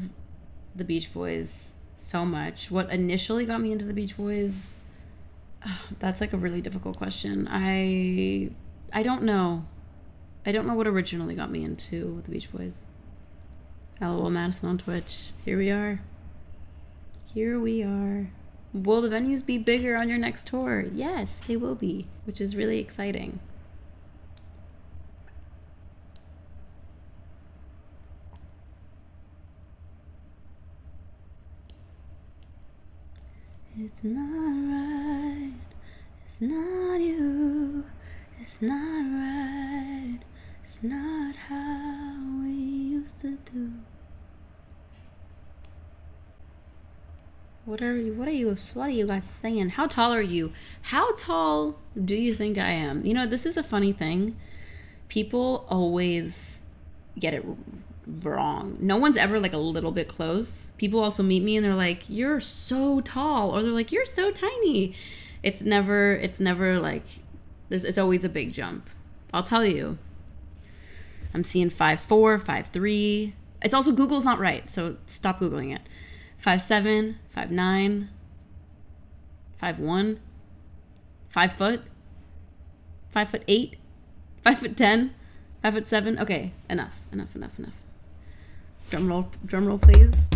the Beach Boys so much. What initially got me into the Beach Boys? *sighs* That's like a really difficult question. I I don't know. I don't know what originally got me into the Beach Boys. LOL Madison on Twitch. Here we are. Here we are. Will the venues be bigger on your next tour? Yes, they will be, which is really exciting. It's not right. It's not you. It's not right. It's not how we used to do. What are you? What are you? What are you guys saying? How tall are you? How tall do you think I am? You know, this is a funny thing. People always get it wrong. No one's ever like a little bit close. People also meet me and they're like, "You're so tall," or they're like, "You're so tiny." It's never. It's never like. There's. It's always a big jump. I'll tell you. I'm seeing five four, five three. It's also Google's not right, so stop googling it. Five seven, five nine, five one, five foot, five foot eight, five foot ten, five foot seven. Okay, enough, enough, enough, enough. Drum roll, drum roll, please.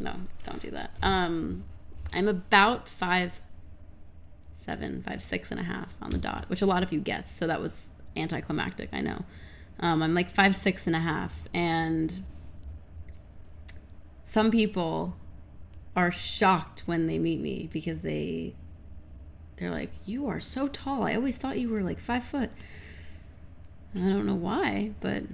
No, don't do that. Um, I'm about five seven, five six and a half on the dot, which a lot of you guessed. So that was anticlimactic. I know. Um, I'm like five six and a half, and some people are shocked when they meet me because they they're like, "You are so tall. I always thought you were like five foot." And I don't know why, but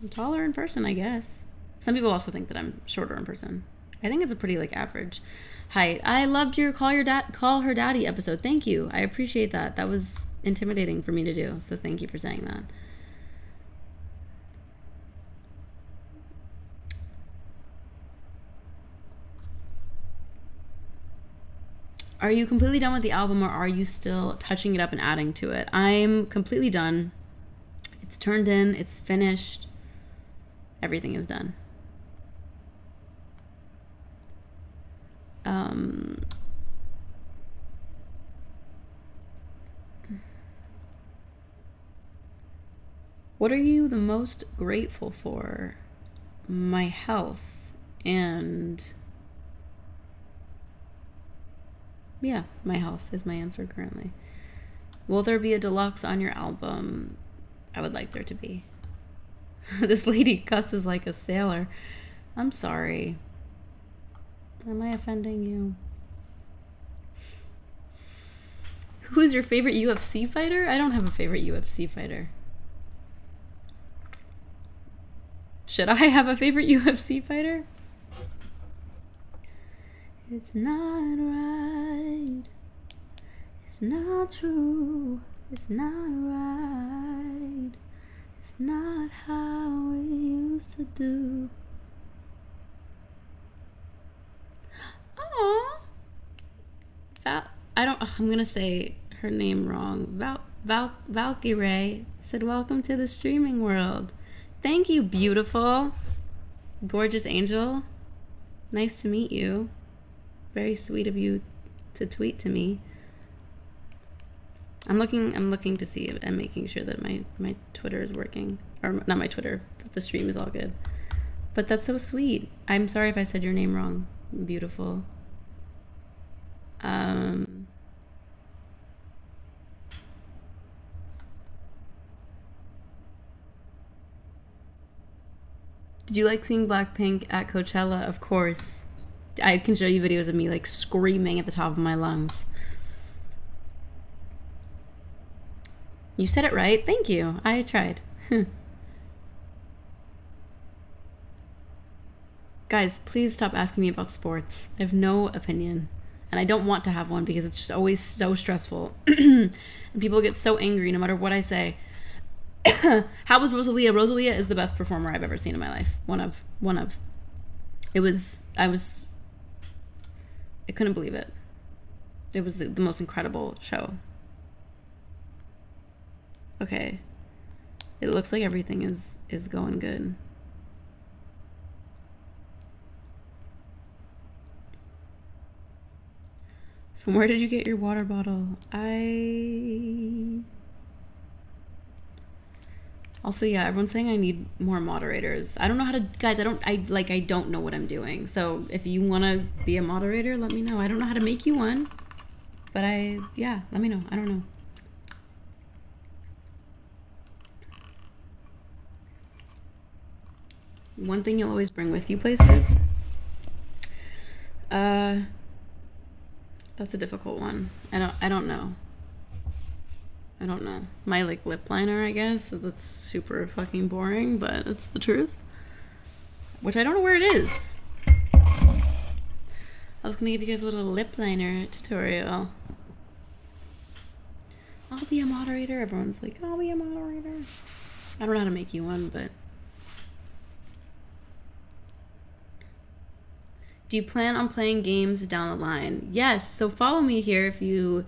I'm taller in person, I guess. Some people also think that I'm shorter in person. I think it's a pretty like average height. I loved your call your dad call her daddy episode. Thank you. I appreciate that. That was intimidating for me to do. So thank you for saying that. Are you completely done with the album or are you still touching it up and adding to it? I'm completely done. It's turned in, it's finished. Everything is done. Um, what are you the most grateful for? My health and yeah, my health is my answer currently. Will there be a deluxe on your album? I would like there to be. *laughs* this lady cusses like a sailor. I'm sorry. Am I offending you? Who is your favorite UFC fighter? I don't have a favorite UFC fighter. Should I have a favorite *laughs* UFC fighter? It's not right. It's not true. It's not right. It's not how we used to do. Aww. Val- I don't. ugh, I'm gonna say her name wrong. Val Val Valkyrae said, "Welcome to the streaming world." Thank you, beautiful, gorgeous angel. Nice to meet you. Very sweet of you to tweet to me. I'm looking. I'm looking to see and making sure that my my Twitter is working, or not my Twitter. That the stream is all good. But that's so sweet. I'm sorry if I said your name wrong. Beautiful. Um. Did you like seeing Blackpink at Coachella? Of course. I can show you videos of me like screaming at the top of my lungs. You said it right. Thank you. I tried. *laughs* Guys, please stop asking me about sports. I have no opinion. And I don't want to have one because it's just always so stressful. *clears throat* and people get so angry no matter what I say. *coughs* How was Rosalia? Rosalia is the best performer I've ever seen in my life. One of. One of. It was. I was. I couldn't believe it. It was the most incredible show. Okay. It looks like everything is is going good. From where did you get your water bottle? I Also, yeah, everyone's saying I need more moderators. I don't know how to guys, I don't I like I don't know what I'm doing. So, if you want to be a moderator, let me know. I don't know how to make you one. But I yeah, let me know. I don't know. one thing you'll always bring with you places? Uh that's a difficult one. I don't I don't know. I don't know. My like lip liner, I guess. That's super fucking boring, but it's the truth. Which I don't know where it is. I was gonna give you guys a little lip liner tutorial. I'll be a moderator. Everyone's like, I'll be a moderator. I don't know how to make you one, but Do you plan on playing games down the line? Yes. So follow me here if you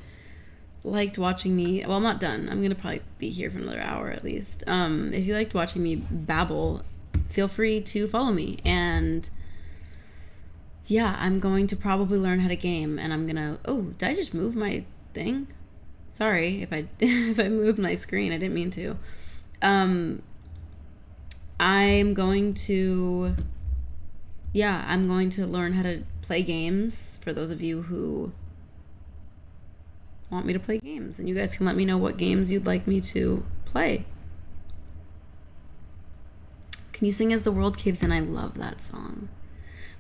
liked watching me. Well, I'm not done. I'm gonna probably be here for another hour at least. Um, if you liked watching me babble, feel free to follow me. And yeah, I'm going to probably learn how to game. And I'm gonna. Oh, did I just move my thing? Sorry if I *laughs* if I moved my screen. I didn't mean to. Um, I'm going to yeah, I'm going to learn how to play games for those of you who want me to play games. And you guys can let me know what games you'd like me to play. Can you sing as the world caves in? I love that song.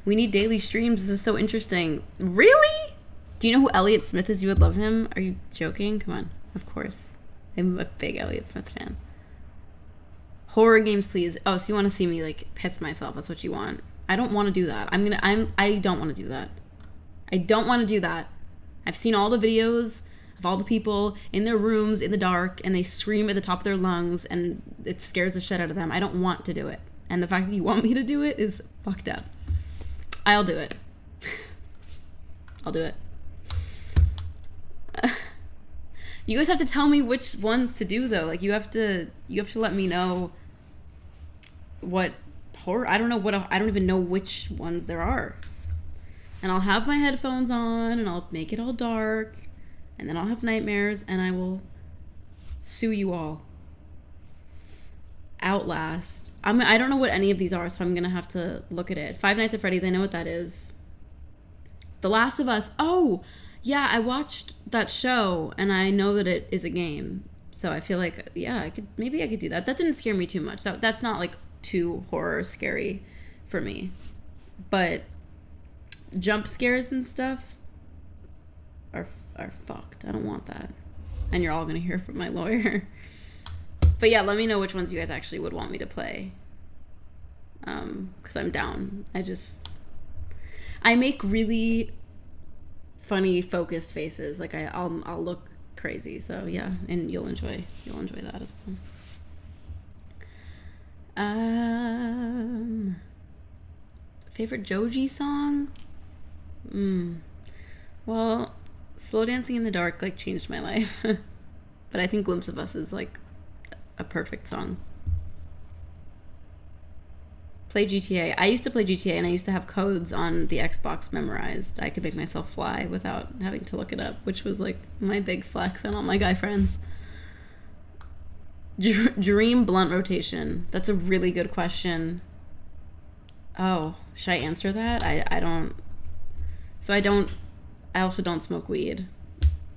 We need daily streams. This is so interesting. Really? Do you know who Elliott Smith is? You would love him. Are you joking? Come on. Of course. I'm a big Elliott Smith fan. Horror games, please. Oh, so you want to see me like piss myself? That's what you want. I don't want to do that. I'm gonna. I'm. I don't want to do that. I don't want to do that. I've seen all the videos of all the people in their rooms in the dark and they scream at the top of their lungs and it scares the shit out of them. I don't want to do it. And the fact that you want me to do it is fucked up. I'll do it. *laughs* I'll do it. *laughs* You guys have to tell me which ones to do though. Like you have to you have to let me know what horror I don't know what I don't even know which ones there are. And I'll have my headphones on and I'll make it all dark and then I'll have nightmares and I will sue you all. Outlast. I'm I don't know what any of these are, so I'm gonna have to look at it. Five Nights at Freddy's, I know what that is. The Last of Us. Oh, yeah, I watched that show and I know that it is a game. So I feel like yeah, I could maybe I could do that. That didn't scare me too much. So that's not like too horror scary for me. But jump scares and stuff are are fucked. I don't want that. And you're all gonna hear from my lawyer. *laughs* But yeah, let me know which ones you guys actually would want me to play. Um, because I'm down. I just I make really funny focused faces. Like I, I'll I'll look crazy. So yeah, and you'll enjoy you'll enjoy that as well. Favorite Joji song? Hmm. Well, slow dancing in the dark like changed my life, *laughs* but I think glimpse of us is like a perfect song. Play GTA. I used to play GTA and I used to have codes on the Xbox memorized. I could make myself fly without having to look it up, which was like my big flex on all my guy friends. Dr- dream blunt rotation. That's a really good question. Oh, should I answer that? I, I don't. So I don't. I also don't smoke weed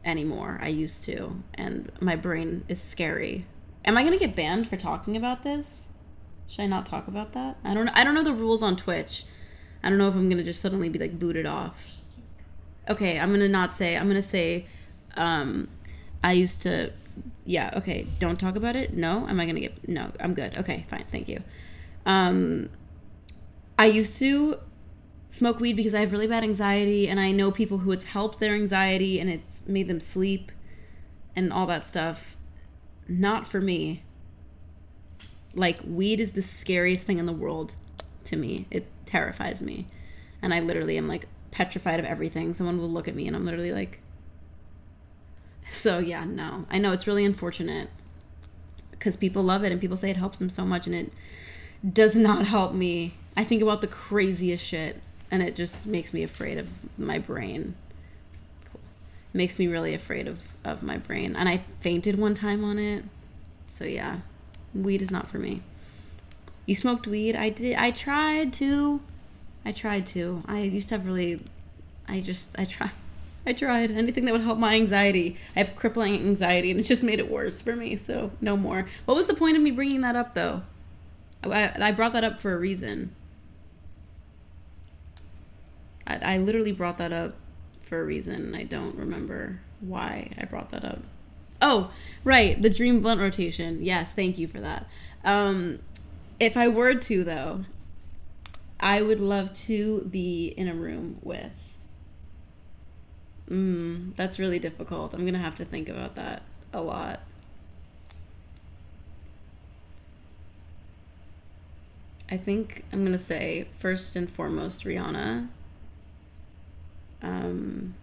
anymore. I used to. And my brain is scary. Am I going to get banned for talking about this? Should I not talk about that? I don't know. I don't know the rules on Twitch. I don't know if I'm going to just suddenly be like booted off. Okay, I'm going to not say. I'm going to say um I used to yeah, okay. Don't talk about it. No, am I going to get No, I'm good. Okay, fine. Thank you. Um I used to smoke weed because I have really bad anxiety and I know people who it's helped their anxiety and it's made them sleep and all that stuff. Not for me. Like weed is the scariest thing in the world to me. It terrifies me. And I literally am like petrified of everything. Someone will look at me and I'm literally like *laughs* So yeah, no. I know it's really unfortunate because people love it and people say it helps them so much and it does not help me. I think about the craziest shit and it just makes me afraid of my brain. Cool. Makes me really afraid of, of my brain. And I fainted one time on it. So yeah, weed is not for me. You smoked weed? I did. I tried to. I tried to. I used to have really. I just. I tried. *laughs* I tried anything that would help my anxiety. I have crippling anxiety, and it just made it worse for me. So no more. What was the point of me bringing that up, though? I, I brought that up for a reason. I, I literally brought that up for a reason. I don't remember why I brought that up. Oh, right, the dream blunt rotation. Yes, thank you for that. Um, if I were to, though, I would love to be in a room with. Mm, that's really difficult. I'm gonna have to think about that a lot. I think I'm gonna say first and foremost Rihanna. Um,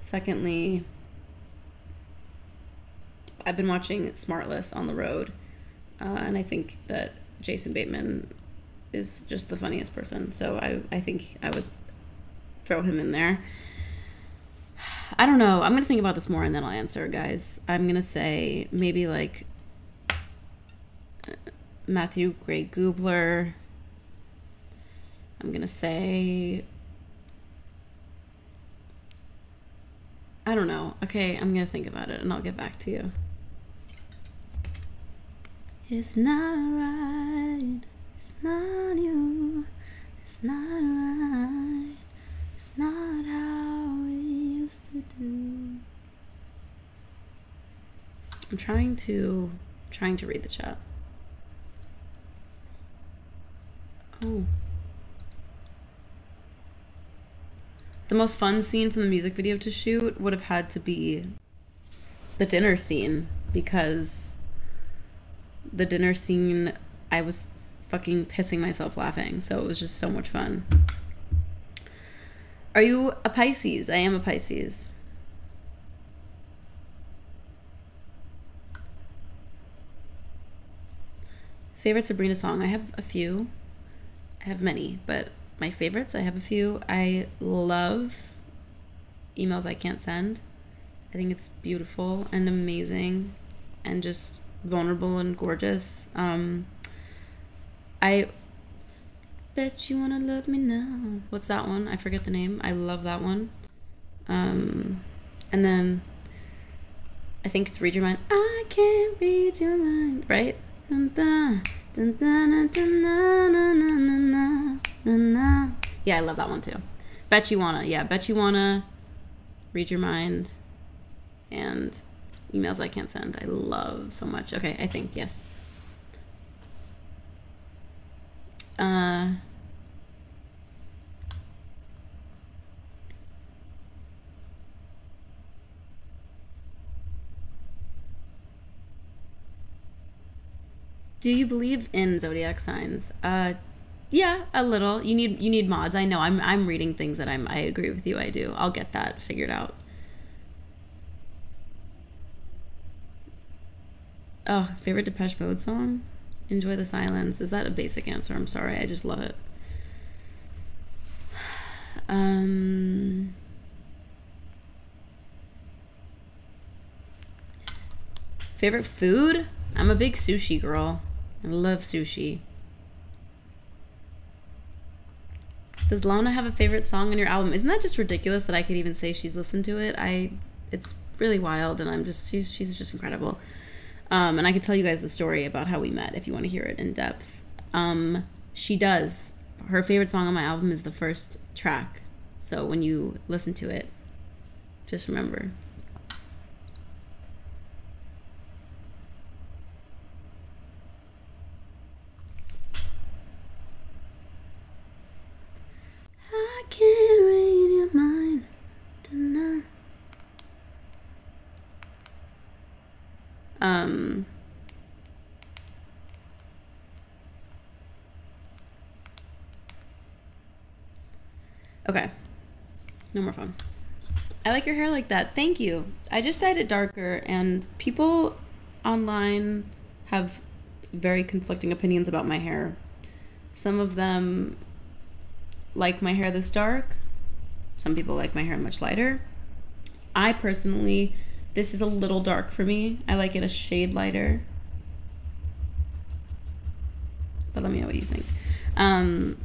secondly, I've been watching Smartless on the road, uh, and I think that Jason Bateman is just the funniest person. So I, I think I would throw him in there. I don't know. I'm gonna think about this more and then I'll answer, guys. I'm gonna say maybe like Matthew Gray Gubler. I'm gonna say I don't know. Okay, I'm gonna think about it and I'll get back to you. It's not right. It's not you. It's not right. It's not how we used to do. I'm trying to trying to read the chat. Oh. the most fun scene from the music video to shoot would have had to be the dinner scene because the dinner scene I was fucking pissing myself laughing. So it was just so much fun. Are you a Pisces? I am a Pisces. Favorite Sabrina song? I have a few. I have many, but my favorites, I have a few. I love emails I can't send. I think it's beautiful and amazing and just vulnerable and gorgeous. Um, I bet you wanna love me now. What's that one? I forget the name. I love that one. Um, and then I think it's read your mind. I can't read your mind, right? Dun, dun, dun, dun, dun, dun, na, na, na, na, na, na, na. Yeah, I love that one too. Bet you wanna. Yeah, bet you wanna read your mind and emails I can't send. I love so much. Okay, I think yes. Uh, do you believe in zodiac signs? Uh, yeah, a little. You need you need mods. I know. I'm I'm reading things that I'm. I agree with you. I do. I'll get that figured out. Oh, favorite Depeche Mode song? Enjoy the silence. Is that a basic answer? I'm sorry. I just love it. *sighs* Um. Favorite food? I'm a big sushi girl. I love sushi. Does Lana have a favorite song on your album? Isn't that just ridiculous that I could even say she's listened to it? I it's really wild and I'm just she's she's just incredible. Um, and I could tell you guys the story about how we met if you want to hear it in depth. Um, she does. Her favorite song on my album is the first track. So when you listen to it, just remember. Read your mind tonight. Um. Okay. No more fun. I like your hair like that. Thank you. I just dyed it darker, and people online have very conflicting opinions about my hair. Some of them like my hair this dark. Some people like my hair much lighter. I personally, this is a little dark for me. I like it a shade lighter. But let me know what you think. Um,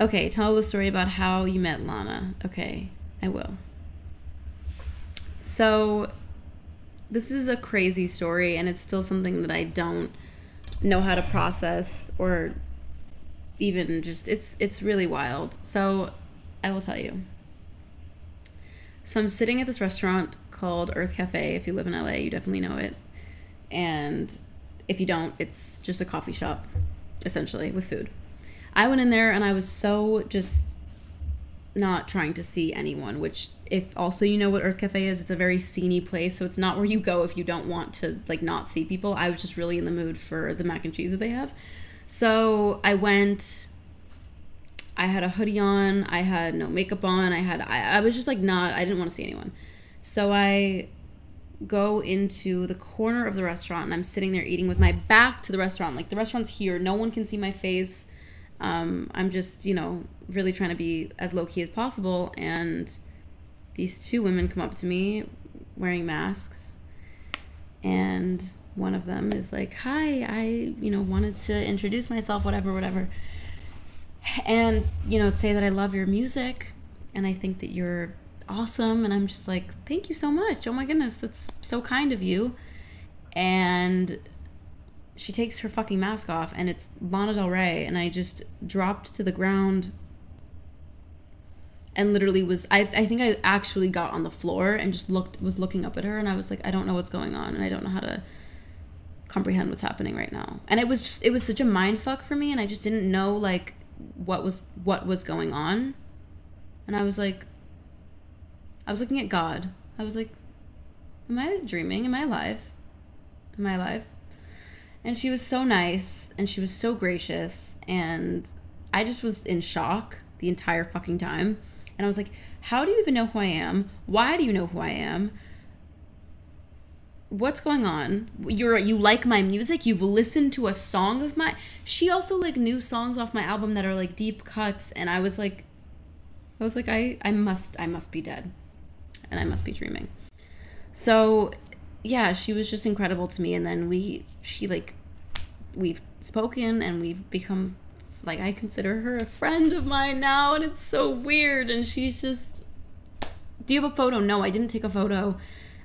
okay, tell the story about how you met Lana. Okay, I will. So, this is a crazy story, and it's still something that I don't know how to process or even just it's it's really wild. So I will tell you. So I'm sitting at this restaurant called Earth Cafe. If you live in LA, you definitely know it. And if you don't, it's just a coffee shop, essentially, with food. I went in there and I was so just not trying to see anyone, which if also you know what Earth Cafe is, it's a very sceney place. So it's not where you go if you don't want to like not see people. I was just really in the mood for the mac and cheese that they have. So I went. I had a hoodie on. I had no makeup on. I had. I, I was just like not. I didn't want to see anyone. So I go into the corner of the restaurant and I'm sitting there eating with my back to the restaurant. Like the restaurant's here. No one can see my face. Um, I'm just, you know, really trying to be as low key as possible. And these two women come up to me wearing masks and one of them is like hi i you know wanted to introduce myself whatever whatever. And you know say that i love your music and i think that you're awesome and i'm just like thank you so much. Oh my goodness that's so kind of you. And she takes her fucking mask off and it's lana del rey and i just dropped to the ground and literally was I, I think I actually got on the floor and just looked was looking up at her and I was like I don't know what's going on and I don't know how to comprehend what's happening right now. And it was just it was such a mind fuck for me and I just didn't know like what was what was going on. And I was like I was looking at God. I was like am I dreaming? Am I alive? Am I alive? And she was so nice and she was so gracious and I just was in shock the entire fucking time. And I was like, how do you even know who I am? Why do you know who I am? What's going on? You're you like my music? You've listened to a song of my She also like knew songs off my album that are like deep cuts and I was like I was like I I must I must be dead. And I must be dreaming. So, yeah, she was just incredible to me and then we she like we've spoken and we've become like I consider her a friend of mine now and it's so weird and she's just Do you have a photo? No, I didn't take a photo.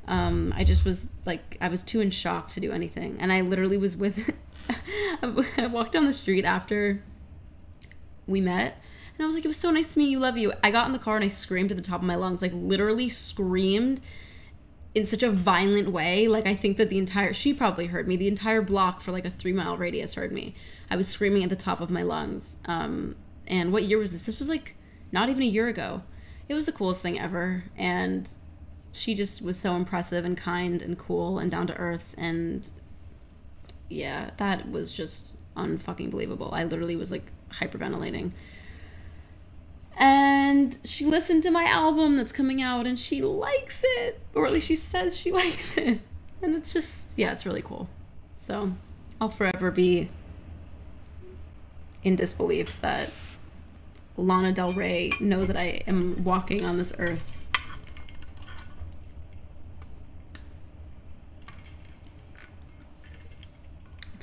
Um, I just was like I was too in shock to do anything. And I literally was with *laughs* I walked down the street after we met and I was like it was so nice to meet you. Love you. I got in the car and I screamed at the top of my lungs like literally screamed in such a violent way. Like I think that the entire she probably heard me. The entire block for like a three mile radius heard me. I was screaming at the top of my lungs. Um, and what year was this? This was like not even a year ago. It was the coolest thing ever. And she just was so impressive and kind and cool and down to earth and yeah that was just unfucking believable. I literally was like hyperventilating. And she listened to my album that's coming out and she likes it or at least she says she *laughs* likes it. And it's just yeah it's really cool. So i'll forever be in disbelief that lana del rey knows that i am walking on this earth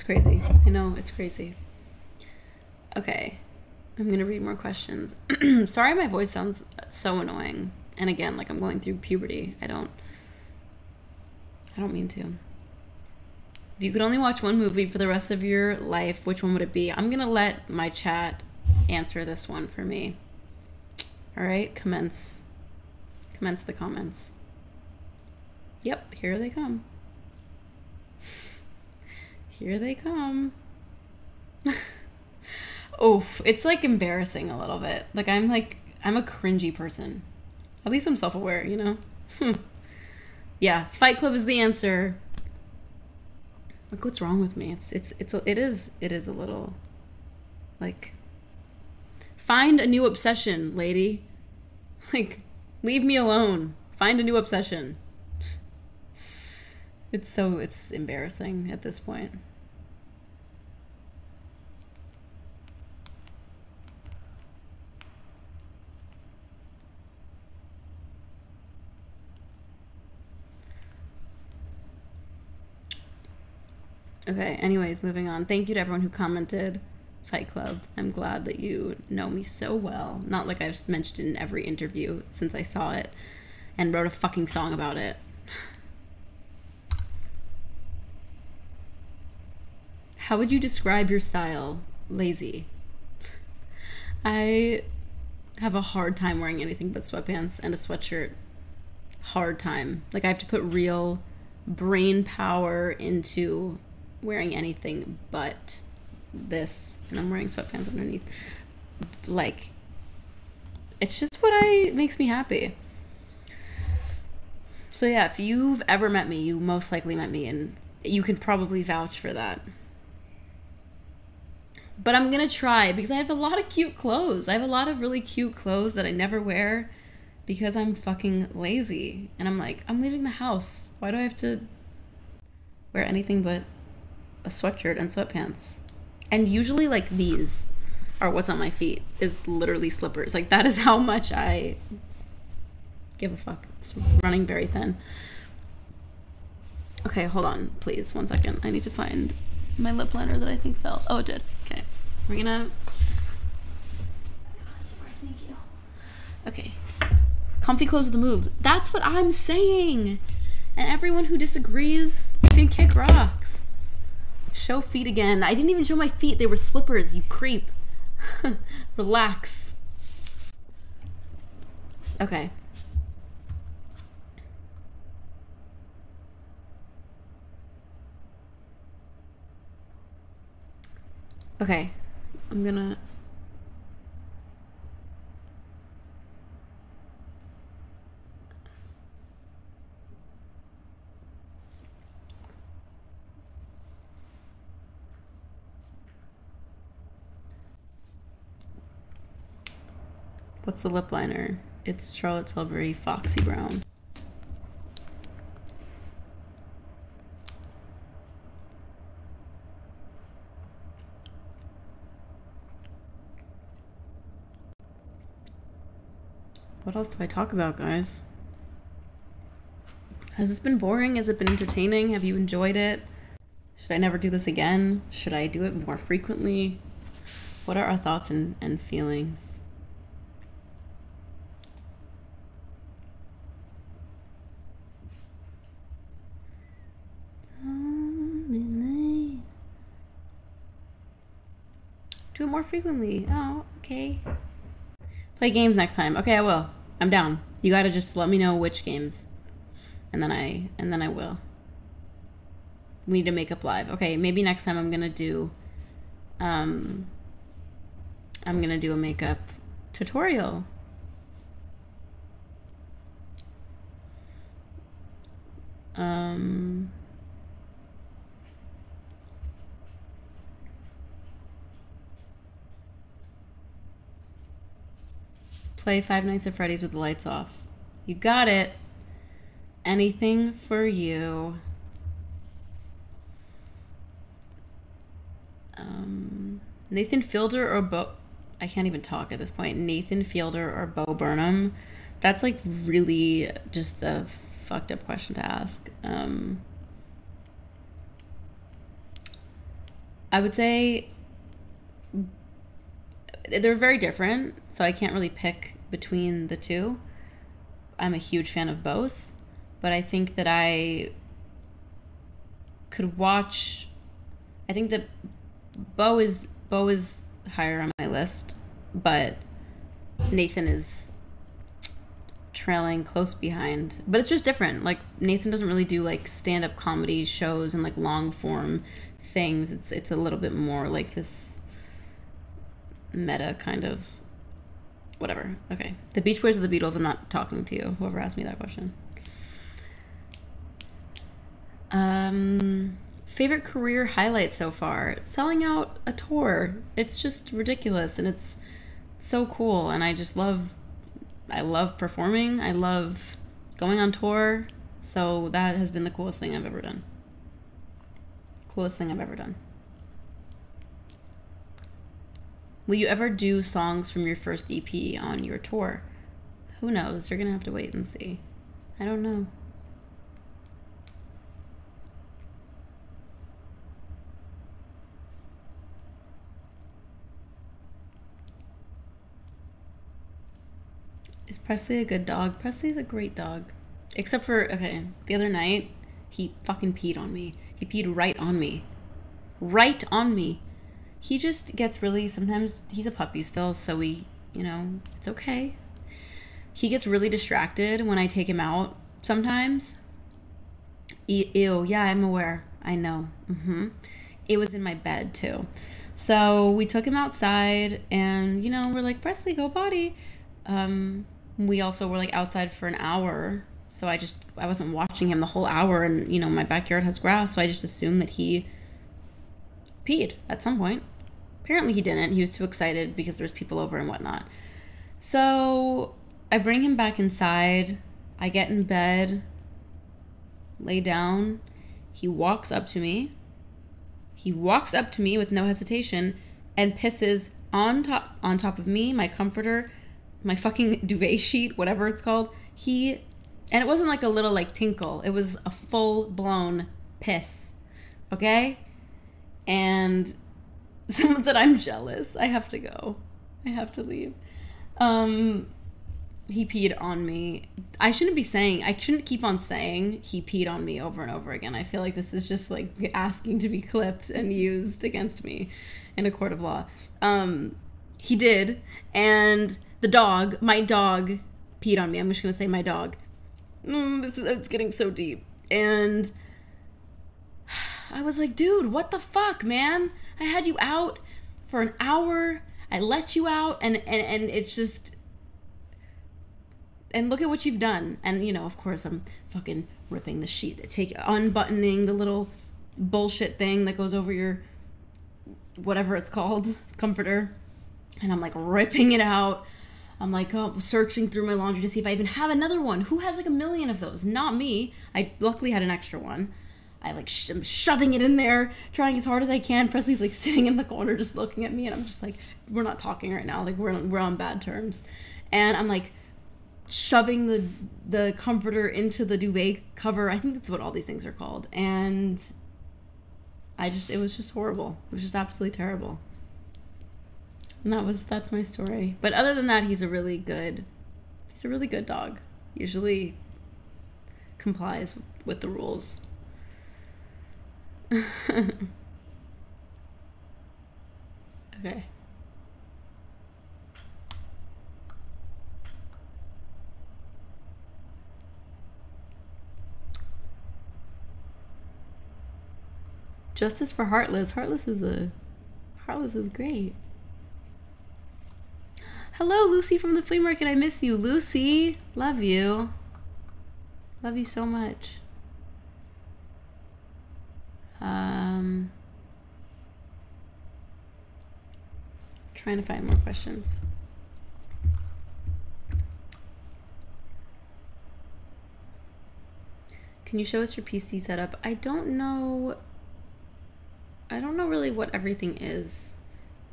It's crazy. I know, it's crazy. Okay. I'm going to read more questions. *clears throat* Sorry my voice sounds so annoying. And again, like I'm going through puberty. I don't I don't mean to. If you could only watch one movie for the rest of your life, which one would it be? I'm going to let my chat answer this one for me. All right, commence. Commence the comments. Yep, here they come. Here they come. *laughs* Oof, it's like embarrassing a little bit. Like I'm like I'm a cringy person. At least I'm self-aware, you know. *laughs* yeah, Fight Club is the answer. Like what's wrong with me? It's it's it's it is it is a little like find a new obsession, lady. *laughs* Like leave me alone. Find a new obsession. It's so it's embarrassing at this point. Okay, anyways, moving on. Thank you to everyone who commented Fight Club. I'm glad that you know me so well. Not like I've mentioned in every interview since I saw it and wrote a fucking song about it. How would you describe your style? Lazy. I have a hard time wearing anything but sweatpants and a sweatshirt. Hard time. Like I have to put real brain power into wearing anything but this and I'm wearing sweatpants underneath. Like it's just what I makes me happy. So yeah, if you've ever met me, you most likely met me and you can probably vouch for that. But I'm to try because I have a lot of cute clothes. I have a lot of really cute clothes that I never wear because I'm fucking lazy. And I'm like, I'm leaving the house. Why do I have to wear anything but a sweatshirt and sweatpants. And usually like these are what's on my feet is literally slippers. Like that is how much I give a fuck. It's running very thin. Okay, hold on, please. One second. I need to find my lip liner that I think fell. Oh, it did. Okay. We're gonna. Thank you. Okay. Comfy clothes of the move. That's what I'm saying. And everyone who disagrees can kick rocks. Show feet again. I didn't even show my feet. They were slippers, you creep. *laughs* Relax. Okay. Okay. I'm gonna What's the lip liner? It's Charlotte Tilbury Foxy Brown. What else do I talk about, guys? Has this been boring? Has it been entertaining? Have you enjoyed it? Should I never do this again? Should I do it more frequently? What are our thoughts and, and feelings? Do it more frequently. Oh, okay. Play games next time. Okay, I will. I'm down. You gotta just let me know which games. And then I and then I will. We need to make up live. Okay, maybe next time I'm gonna do um I'm gonna do a makeup tutorial. Um play Five Nights at Freddy's with the lights off. You got it. Anything for you. Um, Nathan Fielder or Bo. I can't even talk at this point. Nathan Fielder or Bo Burnham. That's like really just a fucked up question to ask. Um, I would say they're very different, so I can't really pick between the two. I'm a huge fan of both, but I think that I could watch. I think that Bo is Bo is higher on my list, but Nathan is trailing close behind. But it's just different. Like Nathan doesn't really do like stand up comedy shows and like long form things. It's it's a little bit more like this meta kind of whatever. Okay. The Beach Boys or the Beatles, I'm not talking to you, whoever asked me that question. Um favorite career highlight so far? Selling out a tour. It's just ridiculous and it's so cool and I just love I love performing. I love going on tour. So that has been the coolest thing I've ever done. Coolest thing I've ever done. Will you ever do songs from your first EP on your tour? Who knows? You're gonna have to wait and see. I don't know. Is Presley a good dog? Presley's a great dog. Except for, okay, the other night, he fucking peed on me. He peed right on me. Right on me he just gets really sometimes he's a puppy still so we you know it's okay. He gets really distracted when i take him out sometimes. E- ew yeah i'm aware. I know. Mm-hmm. it was in my bed too. So we took him outside and you know we're like presley go potty. Um, we also were like outside for an hour so i just i wasn't watching him the whole hour and you know my backyard has grass so i just assumed that he peed at some point Apparently he didn't. He was too excited because there's people over and whatnot. So I bring him back inside. I get in bed, lay down. He walks up to me. He walks up to me with no hesitation and pisses on top on top of me, my comforter, my fucking *laughs* duvet sheet, whatever it's called. He and it wasn't like a little like tinkle. It was a full blown piss. Okay? And *laughs* Someone said I'm jealous. I have to go. I have to leave. Um he peed on me. I shouldn't be saying I shouldn't keep on saying he peed on me over and over again. I feel like this is just like asking to be clipped and used against me in a court of law. Um he did and the dog, my dog peed on me. I'm just going to say my dog. Mm, this is it's getting so deep. And *sighs* I was like, dude, what the fuck, man? I had you out for an hour. I let you out and and, and it's just and look at what you've done. And you know, of course I'm fucking ripping the sheet, take unbuttoning the little bullshit thing that goes over your whatever it's called, *laughs* comforter. And I'm like ripping it out. I'm like oh, searching through my laundry to see if I even have another one. Who has like a million of those? Not me. I luckily had an extra one. I like sh- I'm shoving it in there, trying as hard as I can. Presley's like sitting in the corner, just looking at me, and I'm just like, we're not talking right now. Like we're on, we're on bad terms, and I'm like shoving the the comforter into the duvet cover. I think that's what all these things are called. And I just it was just horrible. It was just absolutely terrible. And that was that's my story. But other than that, he's a really good he's a really good dog. Usually complies with, with the rules. *laughs* okay. Justice for Heartless. Heartless is a Heartless is great. Hello, Lucy from the flea market. I miss you, Lucy. Love you. Love you so much. Um, trying to find more questions. Can you show us your PC setup? I don't know. I don't know really what everything is.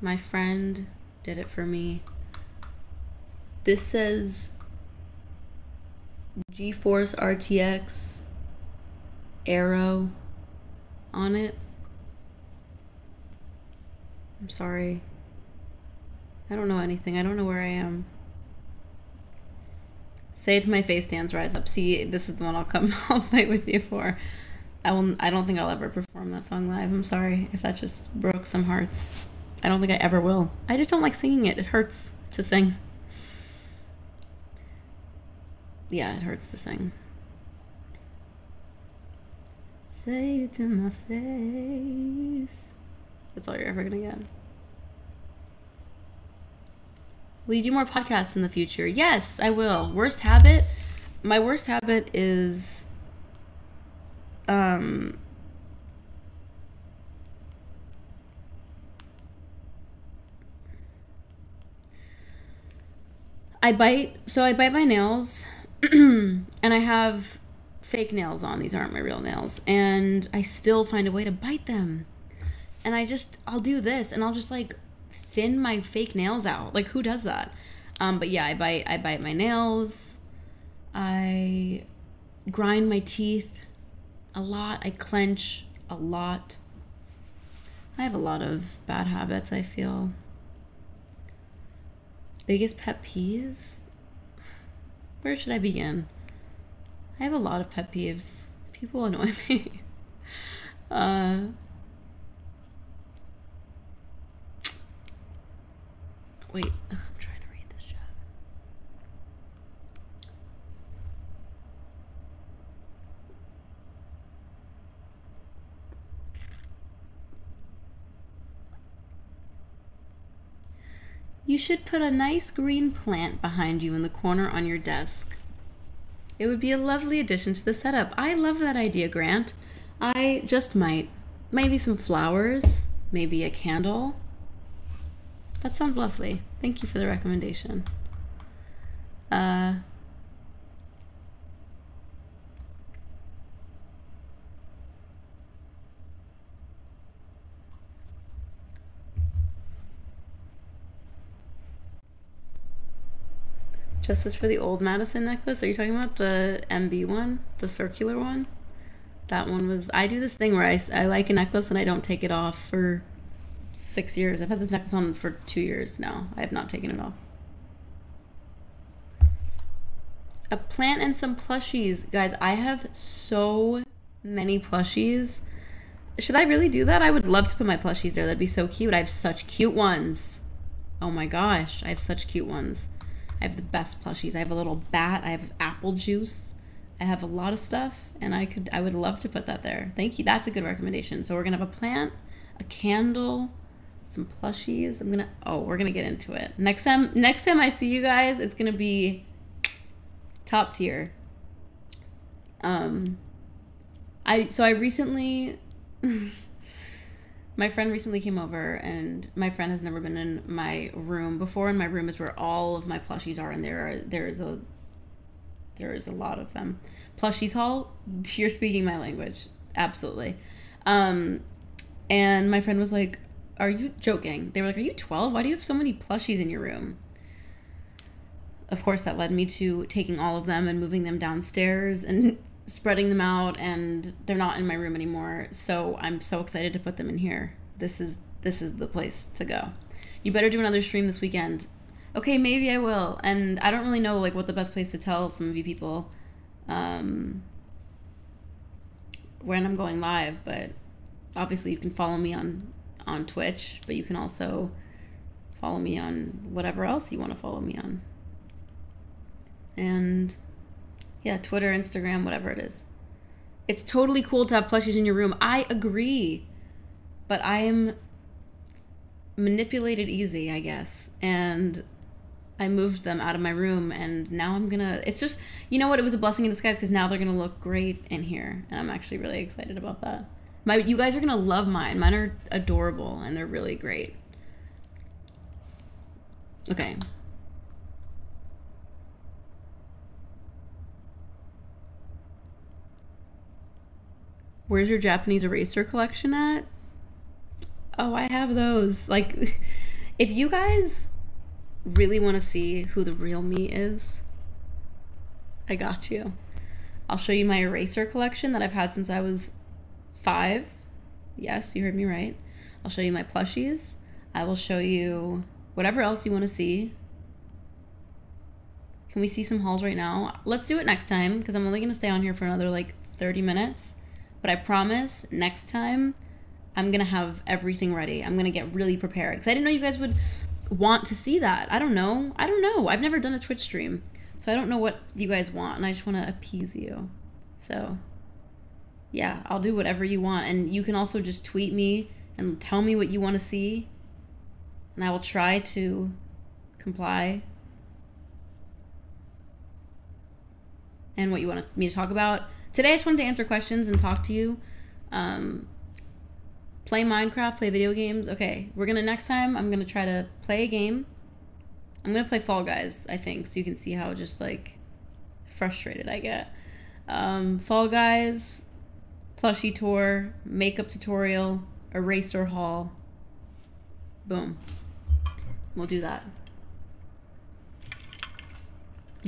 My friend did it for me. This says GeForce RTX Aero on it. I'm sorry. I don't know anything. I don't know where I am. Say to my face, dance, rise up. See, this is the one I'll come. *laughs* I'll fight with you for. I will. I don't think I'll ever perform that song live. I'm sorry if that just broke some hearts. I don't think I ever will. I just don't like singing it. It hurts to sing. Yeah, it hurts to sing. Say it to my face. That's all you're ever gonna get. Will you do more podcasts in the future? Yes, I will. Worst habit? My worst habit is um I bite so I bite my nails *clears throat* and I have fake nails on. These aren't my real nails. And I still find a way to bite them. And I just I'll do this and I'll just like thin my fake nails out. Like who does that? Um but yeah, I bite I bite my nails. I grind my teeth a lot. I clench a lot. I have a lot of bad habits, I feel. Biggest pet peeve? Where should I begin? I have a lot of pet peeves. People annoy me. *laughs* uh, wait, Ugh, I'm trying to read this chat. You should put a nice green plant behind you in the corner on your desk. It would be a lovely addition to the setup. I love that idea, Grant. I just might. Maybe some flowers, maybe a candle. That sounds lovely. Thank you for the recommendation. Uh, Justice for the old Madison necklace. Are you talking about the MB one? The circular one? That one was. I do this thing where I, I like a necklace and I don't take it off for six years. I've had this necklace on for two years now. I have not taken it off. A plant and some plushies. Guys, I have so many plushies. Should I really do that? I would love to put my plushies there. That'd be so cute. I have such cute ones. Oh my gosh, I have such cute ones. I have the best plushies. I have a little bat. I have apple juice. I have a lot of stuff, and I could I would love to put that there. Thank you. That's a good recommendation. So we're gonna have a plant, a candle, some plushies. I'm gonna oh we're gonna get into it next time. Next time I see you guys, it's gonna be top tier. Um, I so I recently. *laughs* my friend recently came over and my friend has never been in my room before and my room is where all of my plushies are and there are there's a there's a lot of them. Plushies hall *laughs* you're speaking my language. Absolutely. Um and my friend was like are you joking? They were like are you 12 why do you have so many plushies in your room? Of course, that led me to taking all of them and moving them downstairs and spreading them out and they're not in my room anymore. So I'm so excited to put them in here. This is this is the place to go. You better do another stream this weekend. Okay, maybe I will. And I don't really know like what the best place to tell some of you people um, when I'm going live, but obviously you can follow me on on Twitch, but you can also follow me on whatever else you want to follow me on. And yeah, Twitter, Instagram, whatever it is. It's totally cool to have plushies in your room. I agree. But I am manipulated easy, I guess. And I moved them out of my room and now I'm gonna it's just you know what it was a blessing in disguise because now they're gonna look great in here and I'm actually really excited about that. My you guys are gonna love mine. Mine are adorable and they're really great. Okay. Where's your Japanese eraser collection at? Oh, I have those. Like, *laughs* if you guys really want to see who the real me is, I got you. I'll show you my eraser collection that I've had since I was five. Yes, you heard me right. I'll show you my plushies. I will show you whatever else you want to see. Can we see some hauls right now? Let's do it next time because I'm only going to stay on here for another like 30 minutes. But I promise next time I'm going to have everything ready. I'm going to get really prepared because I didn't know you guys would want to see that. I don't know. I don't know. I've never done a Twitch stream. So I don't know what you guys want and I just want to appease you. So yeah, I'll do whatever you want and you can also just tweet me and tell me what you want to see and I will try to comply. And what you want me to talk about. Today I just wanted to answer questions and talk to you. Um, play Minecraft, play video games. Okay, we're gonna next time. I'm gonna try to play a game. I'm gonna play Fall Guys, I think, so you can see how just like frustrated I get. Um, Fall Guys, plushie tour, makeup tutorial, eraser haul. Boom. We'll do that.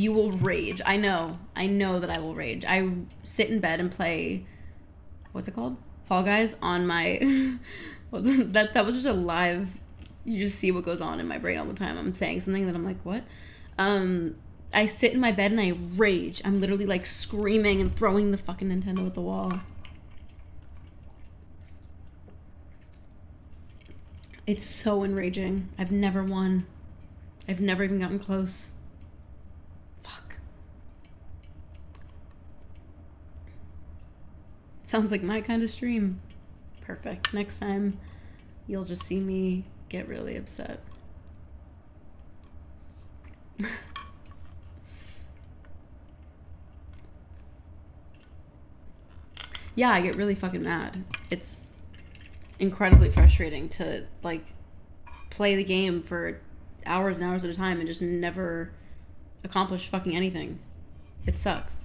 You will rage. I know. I know that I will rage. I sit in bed and play. What's it called? Fall Guys on my. *laughs* that that was just a live. You just see what goes on in my brain all the time. I'm saying something that I'm like, what? Um, I sit in my bed and I rage. I'm literally like screaming and throwing the fucking Nintendo at the wall. It's so enraging. I've never won. I've never even gotten close. Fuck. Sounds like my kind of stream. Perfect. Next time, you'll just see me get really upset. *laughs* yeah, I get really fucking mad. It's incredibly frustrating to like play the game for hours and hours at a time and just never accomplish fucking anything. It sucks.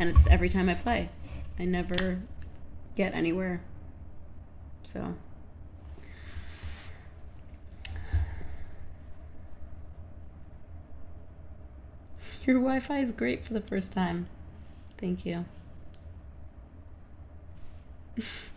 And it's every time I play. I never get anywhere. So *laughs* Your Wi-Fi is great for the first time. Thank you. *laughs*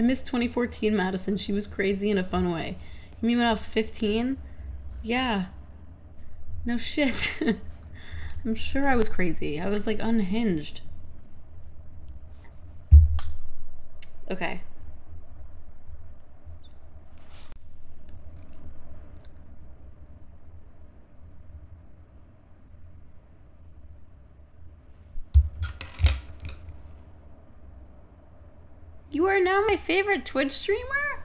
I missed 2014 Madison. She was crazy in a fun way. You mean when I was 15? Yeah. No shit. *laughs* I'm sure I was crazy. I was like unhinged. Okay. Now my favorite Twitch streamer?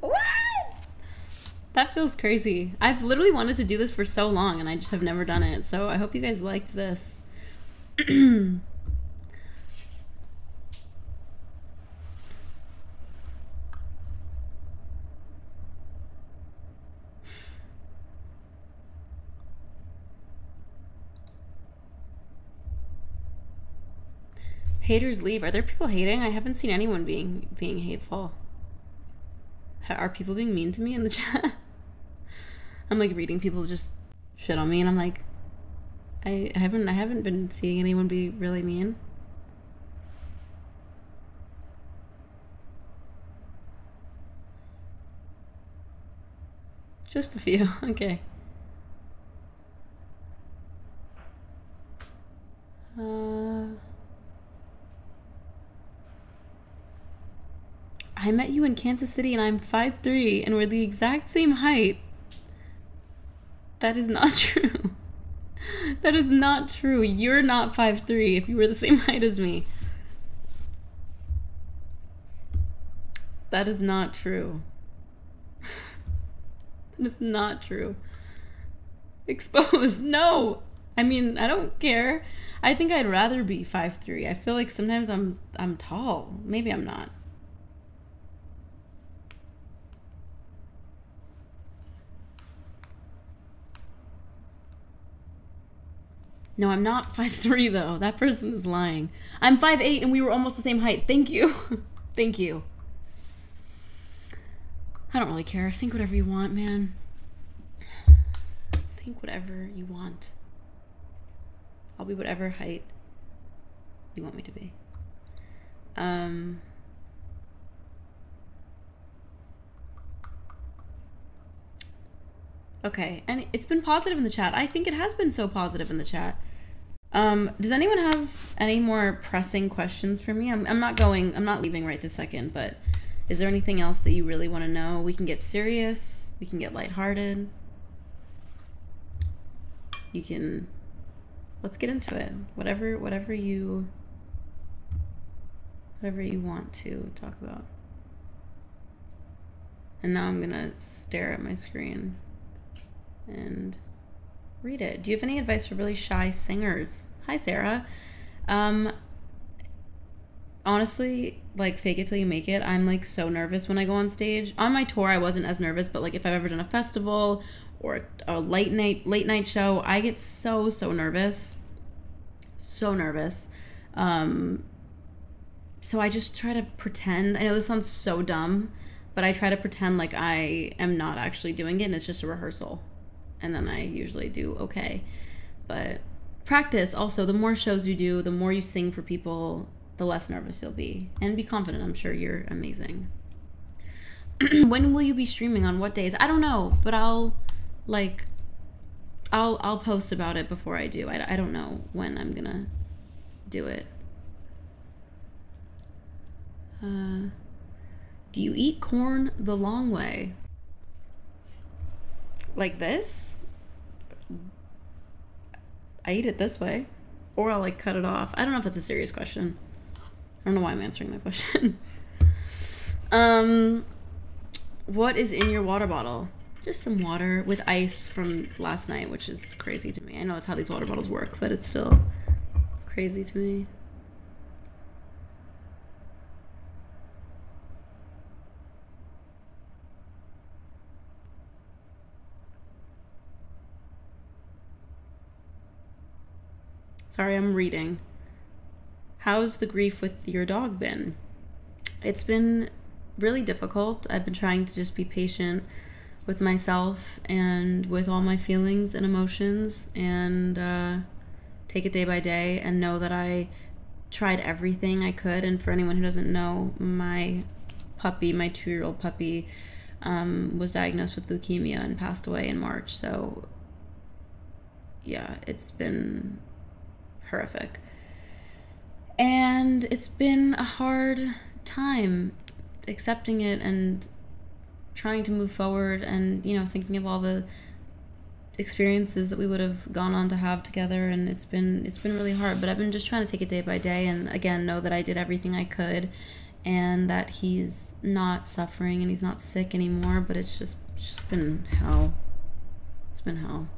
What? That feels crazy. I've literally wanted to do this for so long and I just have never done it. So I hope you guys liked this. *clears throat* Haters leave. Are there people hating? I haven't seen anyone being being hateful. Are people being mean to me in the *laughs* chat? I'm like reading people just shit on me, and I'm like, I, haven't I haven't been seeing anyone be really mean. Just a few. *laughs* Okay. Uh, I met you in Kansas City and I'm 5'3 and we're the exact same height. That is not *laughs* true. that is not true. You're not 5'3 if you were the same *laughs* height as me. That is not true. *laughs* that is not true. Exposed. No. I mean, I don't care. I think I'd rather be 5'3. I feel like sometimes I'm I'm tall. Maybe I'm not. No, I'm not *laughs* 5'3 though. That person is lying. I'm 5'8 and we were almost the same height. Thank you. *laughs* Thank you. I don't really care. Think whatever you want, man. Think whatever you want. I'll be whatever height you want me to be. Um Okay, and it's been positive in the chat. I think it has been so positive in the chat. Um, does anyone have any more pressing questions for me? I'm, I'm not going, I'm not leaving right this second, but is there anything else that you really want to know? We can get serious, we can get lighthearted. You can, let's get into it. Whatever, whatever you, whatever you want to talk about. And now I'm gonna stare at my screen and read it. Do you have any advice for really shy singers? Hi, Sarah. Um, honestly, like fake it till you make it. I'm like so nervous when I go on stage. On my tour, I wasn't as nervous, but like if I've ever done a festival or a late night late night show, I get so so nervous, so nervous. Um, so I just try to pretend. I know this sounds so dumb, but I try to pretend like I am not actually doing it and it's just a rehearsal and then I usually do okay. But practice also, the more shows you do, the more you sing for people, the less nervous you'll be. And be confident. I'm sure you're amazing. *clears throat* when will you be streaming on what days? I don't know, but I'll like I'll I'll post about it before I do. I, I don't know when I'm going to do it. Uh do you eat corn the long way? like this. I eat it this way. Or I'll like cut it off. I don't know if that's a serious question. I don't know why I'm answering that question. *laughs* um what is in your water bottle? Just some water with ice from last night, which is crazy to me. I know that's how these water bottles work, but it's still crazy to me. Sorry, I'm reading. How's the grief with your dog been? It's been really difficult. I've been trying to just be patient with myself and with all my feelings and emotions and uh, take it day by day and know that I tried everything I could. And for anyone who doesn't know, my puppy, my two year old puppy, um, was diagnosed with leukemia and passed away in March. So, yeah, it's been horrific. And it's been a hard time accepting it and trying to move forward and, you know, thinking of all the experiences that we would have gone on to have together. And it's been it's been really hard but I've been just trying to take it day by day and again know that I did everything I could and that he's not suffering and he's not sick anymore but it's just just been hell. It's been hell.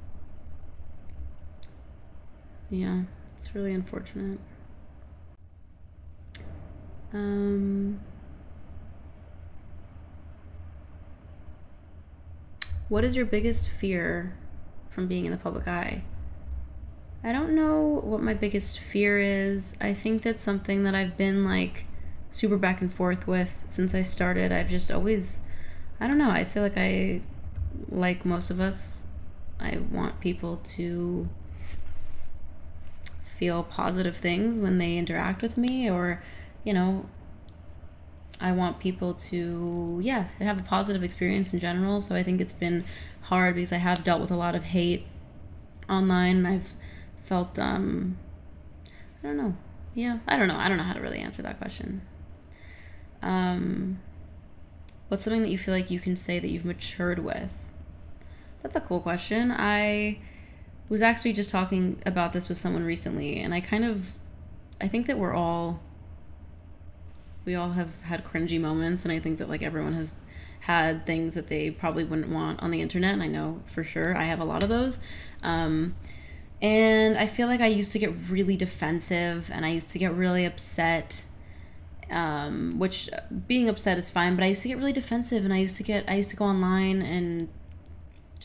Yeah it's really unfortunate. Um, what is your biggest fear from being in the public eye? I don't know what my biggest fear is. I think that's something that I've been like super back and forth with since I started. I've just always, I don't know, I feel like I, like most of us, I want people to feel positive things when they interact with me or, you know, I want people to, yeah, have a positive experience in general. So I think it's been hard because I have dealt with a lot of hate online. I've felt, um, I don't know. Yeah, I don't know. I don't know how to really answer that question. Um, what's something that you feel like you can say that you've matured with? That's a cool question. I was actually just talking about this with someone recently, and I kind of, I think that we're all we all have had cringy moments and i think that like everyone has had things that they probably wouldn't want on the internet and i know for sure i have a lot of those. Um, and i feel like i used to get really defensive and i used to get really upset um, which being upset is fine but i used to get really defensive and i used to get i used to go online and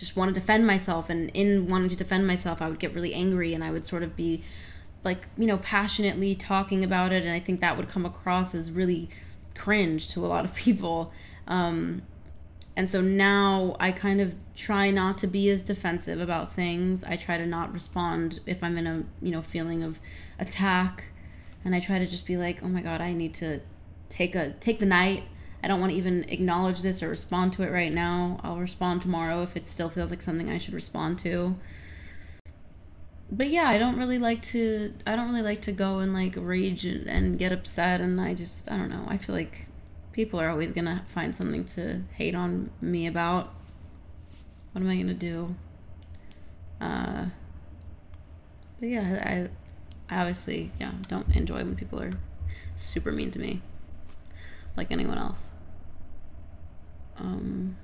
just want to defend myself and in wanting to defend myself i would get really angry and i would sort of be like you know passionately talking about it and i think that would come across as really cringe to a lot of *laughs* people. Um, and so now i kind of try not to be as defensive about things. I try to not respond if i'm in a you know feeling of attack and i try to just be like oh my god i need to take a take the night i don't want to even acknowledge this or respond to it right now i'll respond tomorrow if it still feels like something i should respond to but yeah, I don't really like to. I don't really like to go and like rage and, and get upset, and I just I don't know. I feel like people are always gonna find something to hate on me about. What am I gonna do? Uh. But yeah, I, I obviously yeah don't enjoy when people are super mean to me, like anyone else. Um.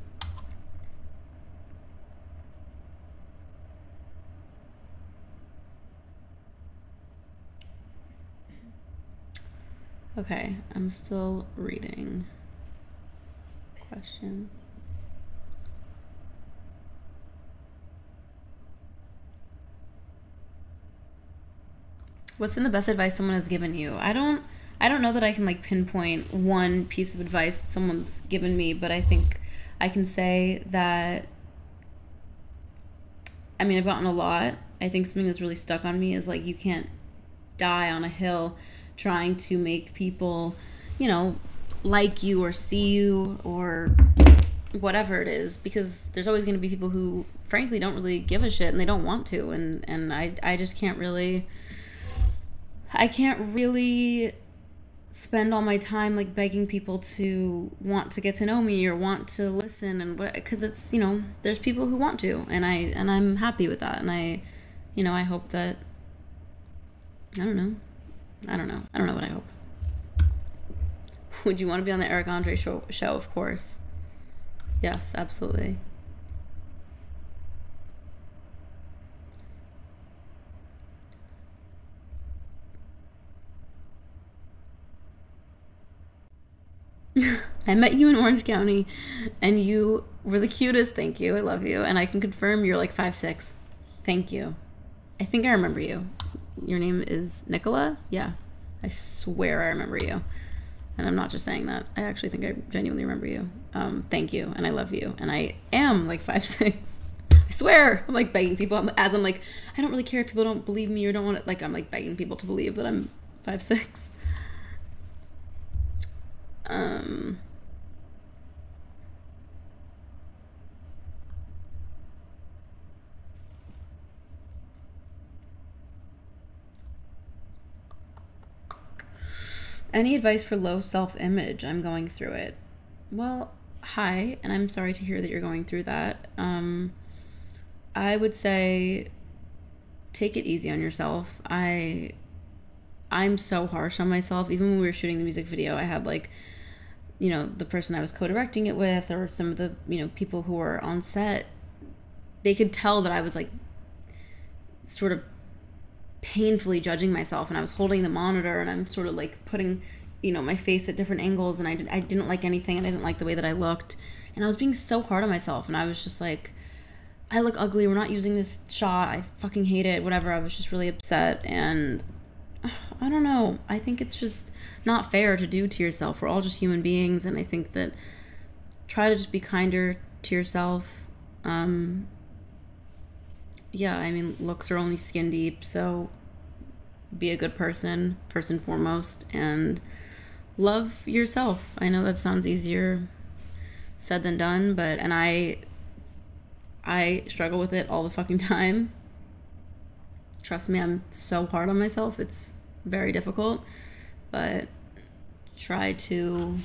Okay, I'm still reading questions. What's been the best advice someone has given you? I don't I don't know that I can like pinpoint one piece of advice that someone's given me, but I think I can say that I mean, I've gotten a lot. I think something that's really stuck on me is like you can't die on a hill trying to make people, you know, like you or see you or whatever it is because there's always going to be people who frankly don't really give a shit and they don't want to and and I I just can't really I can't really spend all my time like begging people to want to get to know me or want to listen and what because it's you know there's people who want to and I and I'm happy with that and I you know I hope that I don't know I don't know. I don't know what I hope. *laughs* Would you want to be on the Eric Andre show? Show, of course. Yes, absolutely. *laughs* I met you in Orange County and you were the cutest. Thank you. I love you. And I can confirm you're like five six. Thank you. I think I remember you your name is Nicola? Yeah. I swear I remember you. And I'm not just saying that. I actually think I genuinely remember you. Um, thank you. And I love you. And I am like five *laughs* six. I swear. I'm like begging people as I'm like, I don't really care if people don't believe me or don't want it. Like, I'm like begging people to believe that I'm five six. Um, Any advice for low self image? I'm going through it. Well, hi, and I'm sorry to hear that you're going through that. Um, I would say take it easy on yourself. I I'm so harsh on myself. Even when we were shooting the music video, I had like you know, the person I was co-directing it with or some of the, you know, people who were on set, they could tell that I was like sort of painfully judging myself and I was holding the monitor and I'm sort of like putting you know my face at different angles and I, did, I didn't like anything and I didn't like the way that I looked and I was being so hard on myself and I was just like I look ugly. We're not using this shot. I fucking hate it. Whatever. I was just really upset. And *sighs* I don't know. I think it's just not fair to do to yourself. We're all just human beings. And I think that try to just be kinder to yourself. Um, yeah, I mean, looks are only skin deep. So be a good person, first and foremost. And love yourself. I know that sounds easier said than done, but, and I, I struggle with it all the fucking *laughs* time. Trust me, I'm so hard on myself. It's very difficult, but try to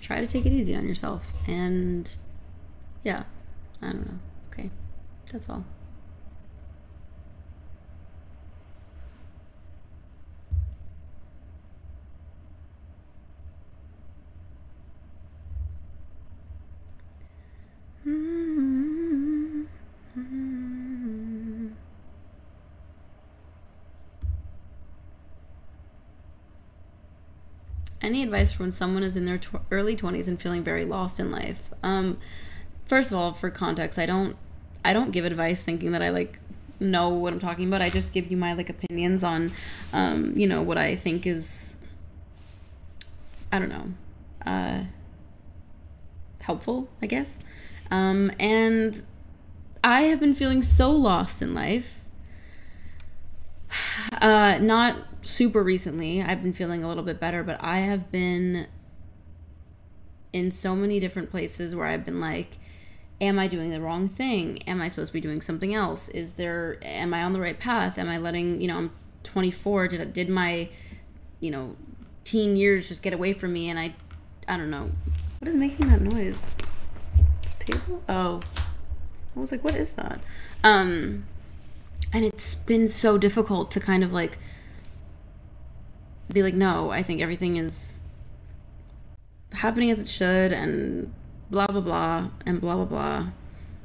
try to take it easy on yourself and yeah, I don't know. Okay. That's all. Mm-hmm. Mm-hmm. Any advice for when someone is in their tw- early 20s and feeling very lost in life? Um, first of all, for context, I don't I don't give advice thinking that I like know what I'm talking about. I just give you my like opinions on um, you know, what I think is I don't know. Uh helpful, I guess. Um, and I have been feeling so lost in life. *sighs* Uh, not super recently. I've been feeling a little bit better, but I have been in so many different places where I've been like, am I doing the wrong thing? Am I supposed to be doing something else? Is there am I on the right path? Am I letting, you know, I'm 24. Did did my, you know, teen years just get away from me and I I don't know. What is making that noise? Table? Oh. I was like, what is that? Um and it's been so difficult to kind of like be like, no, I think everything is happening as it should, and blah, blah, blah, and blah, blah, blah.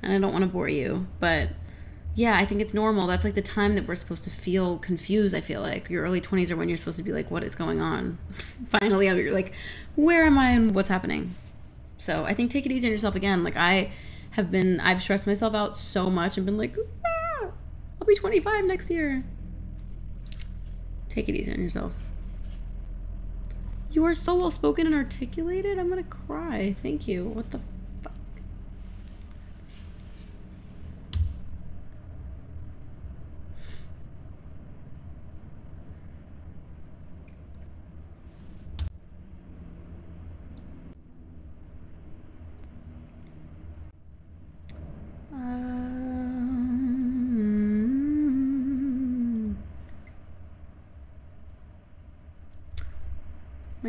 And I don't want to bore you, but yeah, I think it's normal. That's like the time that we're supposed to feel confused. I feel like your early 20s are when you're supposed to be like, what is going on? *laughs* Finally, you're like, where am I and what's happening? So I think take it easy on yourself again. Like, I have been, I've stressed myself out so much and been like, ah, I'll be 25 next year. Take it easy on yourself. You are so well spoken and articulated. I'm gonna cry. Thank you. What the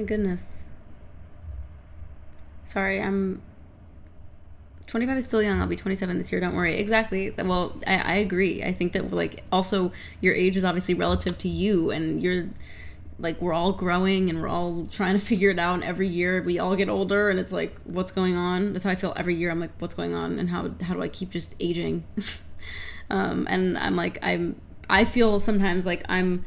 my goodness. Sorry, I'm 25 is still young. I'll be 27 this year. Don't worry. Exactly. Well, I, I agree. I think that like also your age is obviously relative to you, and you're like we're all growing and we're all trying to figure it out. And every year we all get older, and it's like what's going on. That's how I feel every year. I'm like, what's going on, and how how do I keep just aging? *laughs* um, and I'm like, I'm I feel sometimes like I'm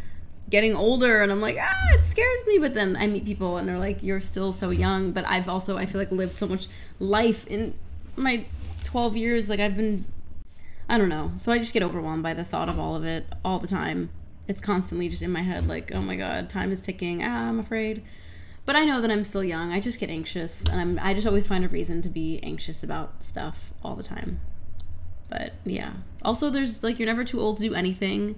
getting older and I'm like, ah, it scares me. But then I meet people and they're like, you're still so young. But I've also, I feel like lived so much life in my 12 years. Like I've been, I don't know. So I just get overwhelmed by the thought of all of it all the time. It's constantly just in my head, like, oh my God, time is ticking. Ah, I'm afraid. But I know that I'm still young. I just get anxious and I'm, I just always find a reason to be anxious about stuff all the time. But yeah. Also, there's like, you're never too old to do anything.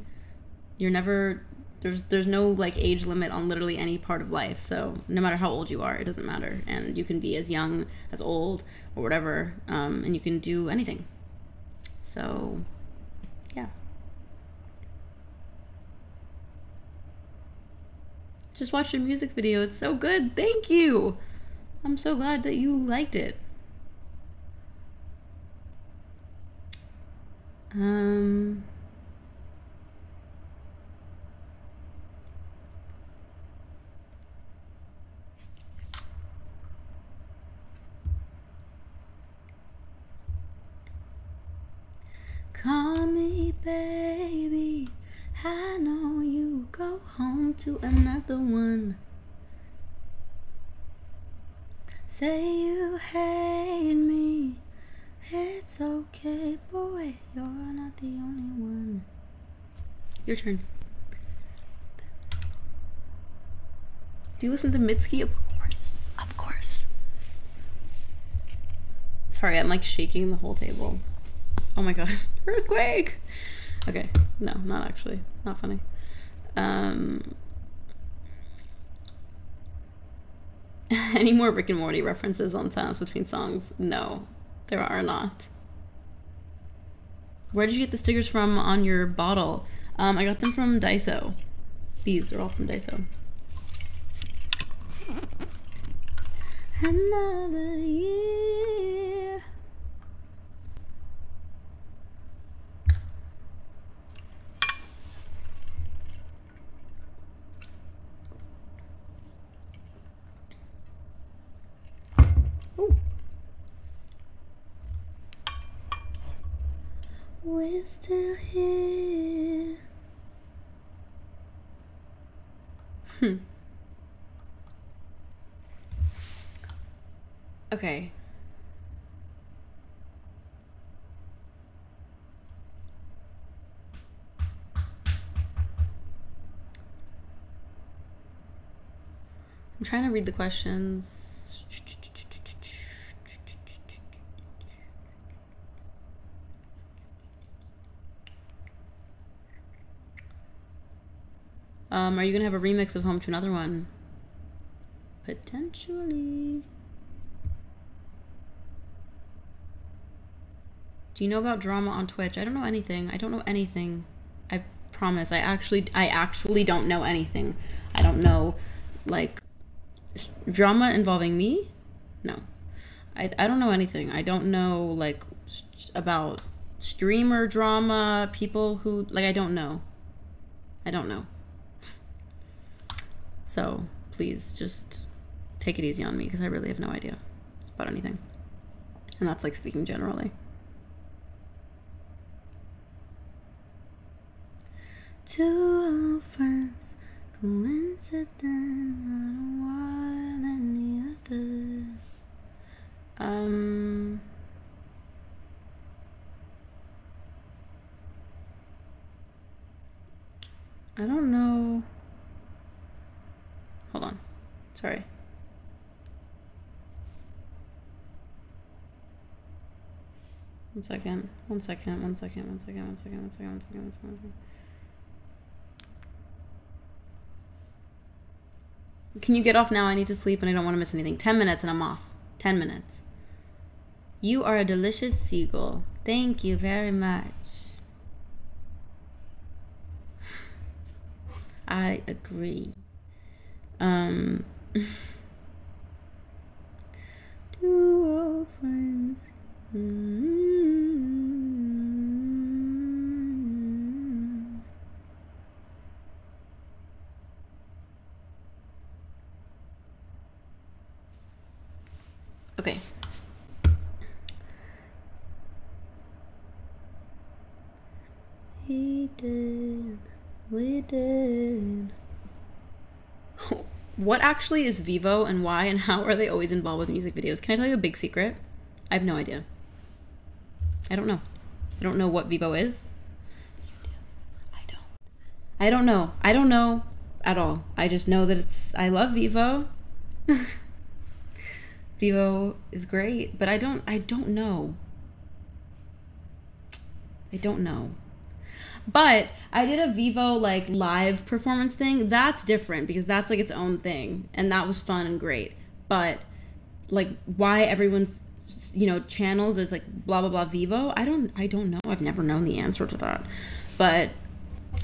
You're never there's there's no like age limit on literally any part of life. So no matter how old you are it doesn't matter. And you can be as young as old or whatever um, and you can do anything. So yeah. Just watched your music video. It's so good. Thank you. I'm so glad that you liked it. Um Call me baby. I know you go home to another one. Say you hate me It's okay, boy. You're not the only one. Your turn. Do you listen to Mitski? Of course. Of course. Sorry, I'm like shaking the whole table. Oh my god. *laughs* Earthquake! Okay. No, not actually. Not funny. Um *laughs* any more Rick and Morty references on silence between songs? No, there are not. Where did you get the stickers from on your bottle? Um, I got them from Daiso. These are all from Daiso. Another year. We're still here. Hmm. Okay. I'm trying to read the questions. Um, are you gonna have a remix of Home to Another One? Potentially. Do you know about drama on Twitch? I don't know anything. I don't know anything. I promise. I actually I actually don't know anything. I don't know like drama involving me? No. I I don't know anything. I don't know like about streamer drama, people who like I don't know. I don't know. So, please just take it easy on me because I really have no idea about anything. And that's like speaking generally. Two old friends, coincident, not one than the other. Um. I don't know. Hold on. Sorry. One second. One second. One second. One second. One second. One second. One second. One second. One second. Can you get off now? I need to sleep and I don't want to miss anything. 10 minutes and I'm off. 10 minutes. You are a delicious seagull. Thank you very much. *laughs* I agree. Um, *laughs* two old friends. Mm. Okay. We did. We did. What actually is Vevo and why and how are they always involved with music videos? Can I tell you a big secret? I have no idea. I don't know. I don't know what Vevo is. Do. I don't. I don't know. I don't know at all. I just know that it's I love Vevo. *laughs* Vevo is great, but I don't I don't know. I don't know. But I did a Vevo like live performance thing. That's different because that's like its own thing and that was fun and great. But like why everyone's you know channels is like blah blah blah Vevo, I don't I don't know. I've never known the answer to that. But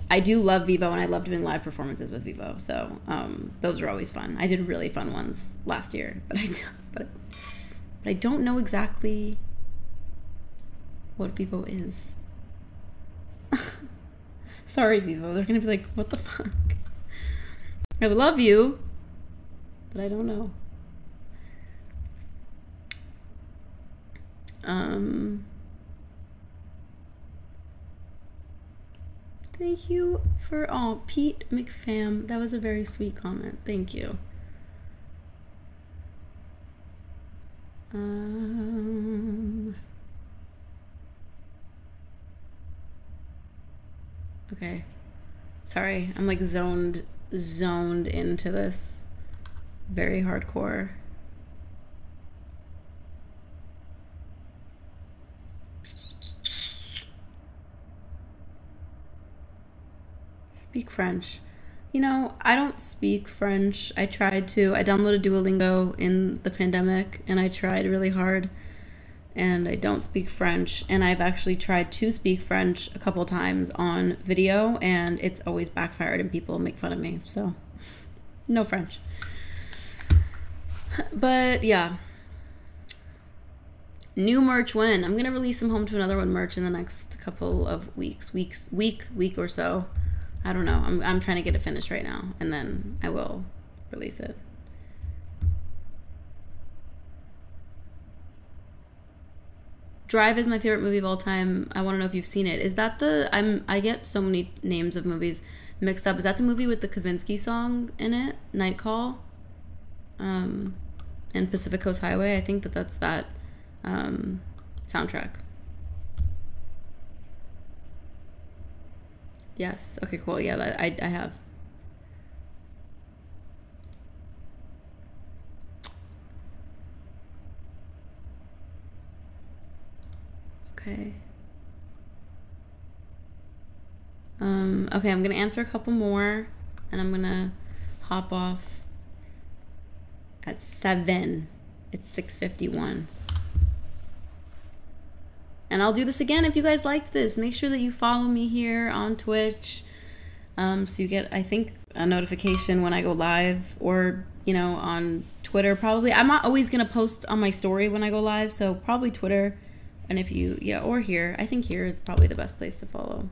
I do love Vevo and I love doing live performances with Vevo. So, um, those are always fun. I did really fun ones last year, but I but, but I don't know exactly what Vevo is. *laughs* Sorry, Vevo. They're gonna be like, what the fuck? I love you, but I don't know. Um. Thank you for oh Pete McFam. That was a very sweet comment. Thank you. Um. Okay. Sorry, I'm like zoned zoned into this very hardcore. Speak French. You know, I don't speak French. I tried to. I downloaded Duolingo in the pandemic and I tried really hard. And I don't speak French. And I've actually tried to speak French a couple times on video and it's always backfired and people make fun of me. So, no French. But yeah. New merch when? I'm gonna release some home to another one merch in the next couple of weeks. Weeks week, week or so. I don't know. I'm, I'm trying to get it finished right now, and then I will release it. Drive is my favorite movie of all time. I want to know if you've seen it. Is that the I'm I get so many names of movies mixed up. Is that the movie with the Kavinsky song in it? Night Call. Um, and Pacific Coast Highway. I think that that's that um, soundtrack. Yes. Okay, cool. Yeah, that, I, I have. Okay. Um, okay, I'm to answer a couple more and I'm to hop off at 7. It's 6:51. And I'll do this again if you guys like this. Make sure that you follow me here on Twitch. Um, so you get, I think, a notification when I go live or, you know, on Twitter probably. I'm not always to post on my story when I go live. So probably Twitter. And if you, yeah, or here. I think here is probably the best place to follow.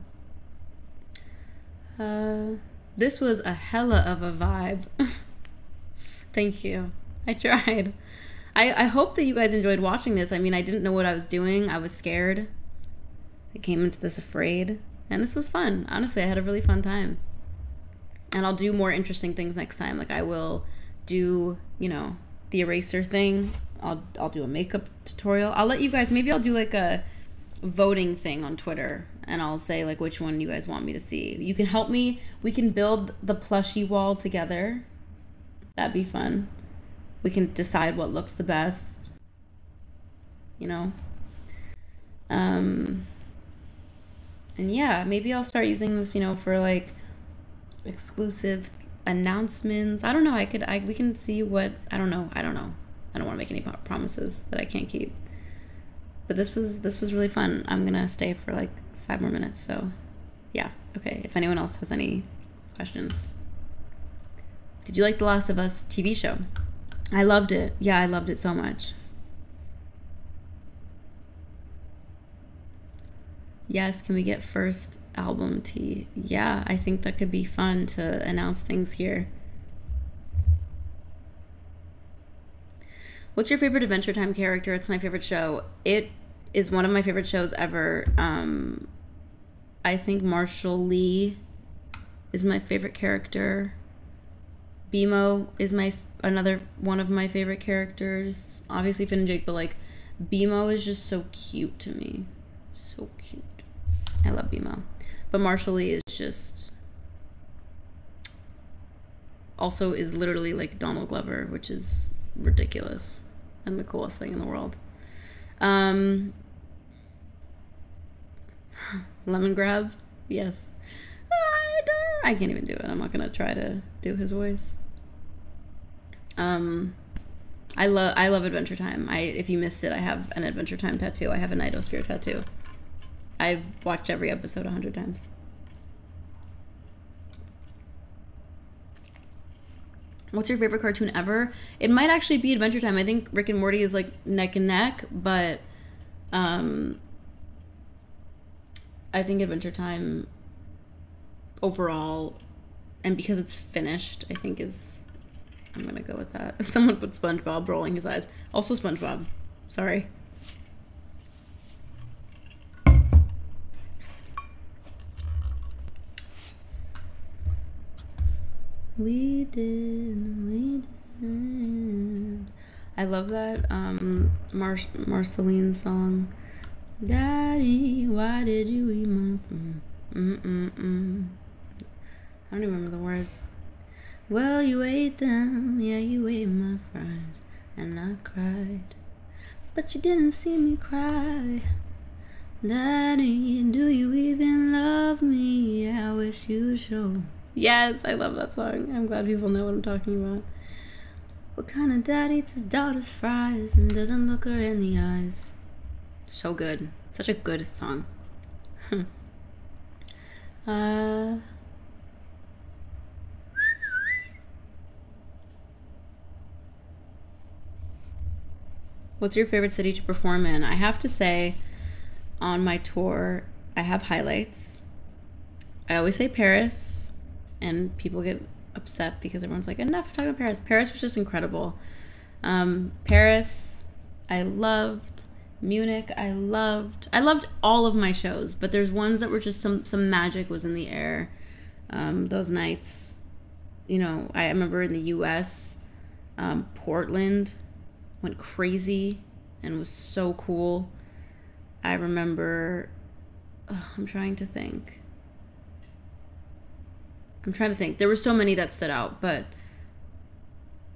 Uh, this was a hella of a vibe. *laughs* Thank you. I tried. I, I hope that you guys enjoyed watching this. I mean, I didn't know what I was doing. I was scared. I came into this afraid. And this was fun. Honestly, I had a really fun time. And I'll do more interesting things next time. Like I will do, you know, the eraser thing. I'll I'll do a makeup tutorial. I'll let you guys maybe I'll do like a voting thing on Twitter and I'll say like which one you guys want me to see. You can help me. We can build the plushie wall together. That'd be fun we can decide what looks the best you know um and yeah maybe i'll start using this you know for like exclusive announcements i don't know i could i we can see what i don't know i don't know i don't want to make any promises that i can't keep but this was this was really fun i'm gonna stay for like five more minutes so yeah okay if anyone else has any questions did you like the last of us tv show I loved it. Yeah, I loved it so much. Yes, can we get first album tea? Yeah, I think that could be fun to announce things here. What's your favorite Adventure Time character? It's my favorite show. It is one of my favorite shows ever. Um, I think Marshall Lee is my favorite character. BMO is my another one of my favorite characters. Obviously Finn and Jake, but like BMO is just so cute to me. So cute. I love BMO. But Marshall Lee is just also is literally like Donald Glover, which is ridiculous and the coolest thing in the world. Um *sighs* Lemongrab, yes. I can't even do it. I'm not gonna try to do his voice. Um, I love I love Adventure Time. I if you missed it, I have an Adventure Time tattoo. I have a Nightosphere tattoo. I've watched every episode a hundred times. What's your favorite cartoon ever? It might actually be Adventure Time. I think Rick and Morty is like neck and neck, but um, I think Adventure Time overall, and because it's finished, I think is I'm gonna go with that. *laughs* Someone put SpongeBob rolling his eyes. Also SpongeBob. Sorry. We did, we did. I love that um Mar- Marceline song. Daddy, why did you eat my food? Mm-mm-mm. I don't even remember the words. Well, you ate them, yeah, you ate my fries, and I cried. But you didn't see me cry. Daddy, do you even love me? I wish you should. Yes, I love that song. I'm glad people know what I'm talking about. What kind of dad eats his daughter's fries and doesn't look her in the eyes? So good. Such a good song. *laughs* uh. What's your favorite city to perform in? I have to say, on my tour, I have highlights. I always say Paris, and people get upset because everyone's like, enough talking about Paris. Paris was just incredible. Um, Paris, I loved. Munich, I loved. I loved all of my shows, but there's ones that were just some some magic was in the air. Um, those nights, you know, I remember in the U.S., um, Portland went crazy and was so cool. I remember. I'm trying to think. I'm trying to think. There were so many that stood out, but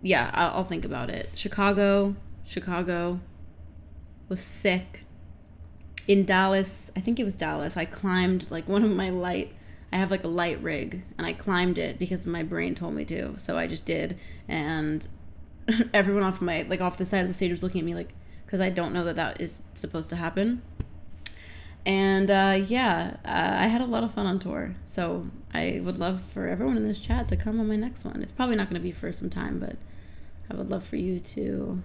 yeah, I'll, I'll think about it. Chicago, Chicago was sick. In Dallas, I think it was Dallas, I climbed like *laughs* one of my light. I have like a light rig and I climbed it because my brain told me to. So I just did. And *laughs* everyone off my, like off the side of the stage was looking at me like, because I don't know that that is supposed to happen. And uh, yeah, uh, I had a lot of fun on tour. So I would love for everyone in this chat to come on my next one. It's probably not going to be for some time, but I would love for you to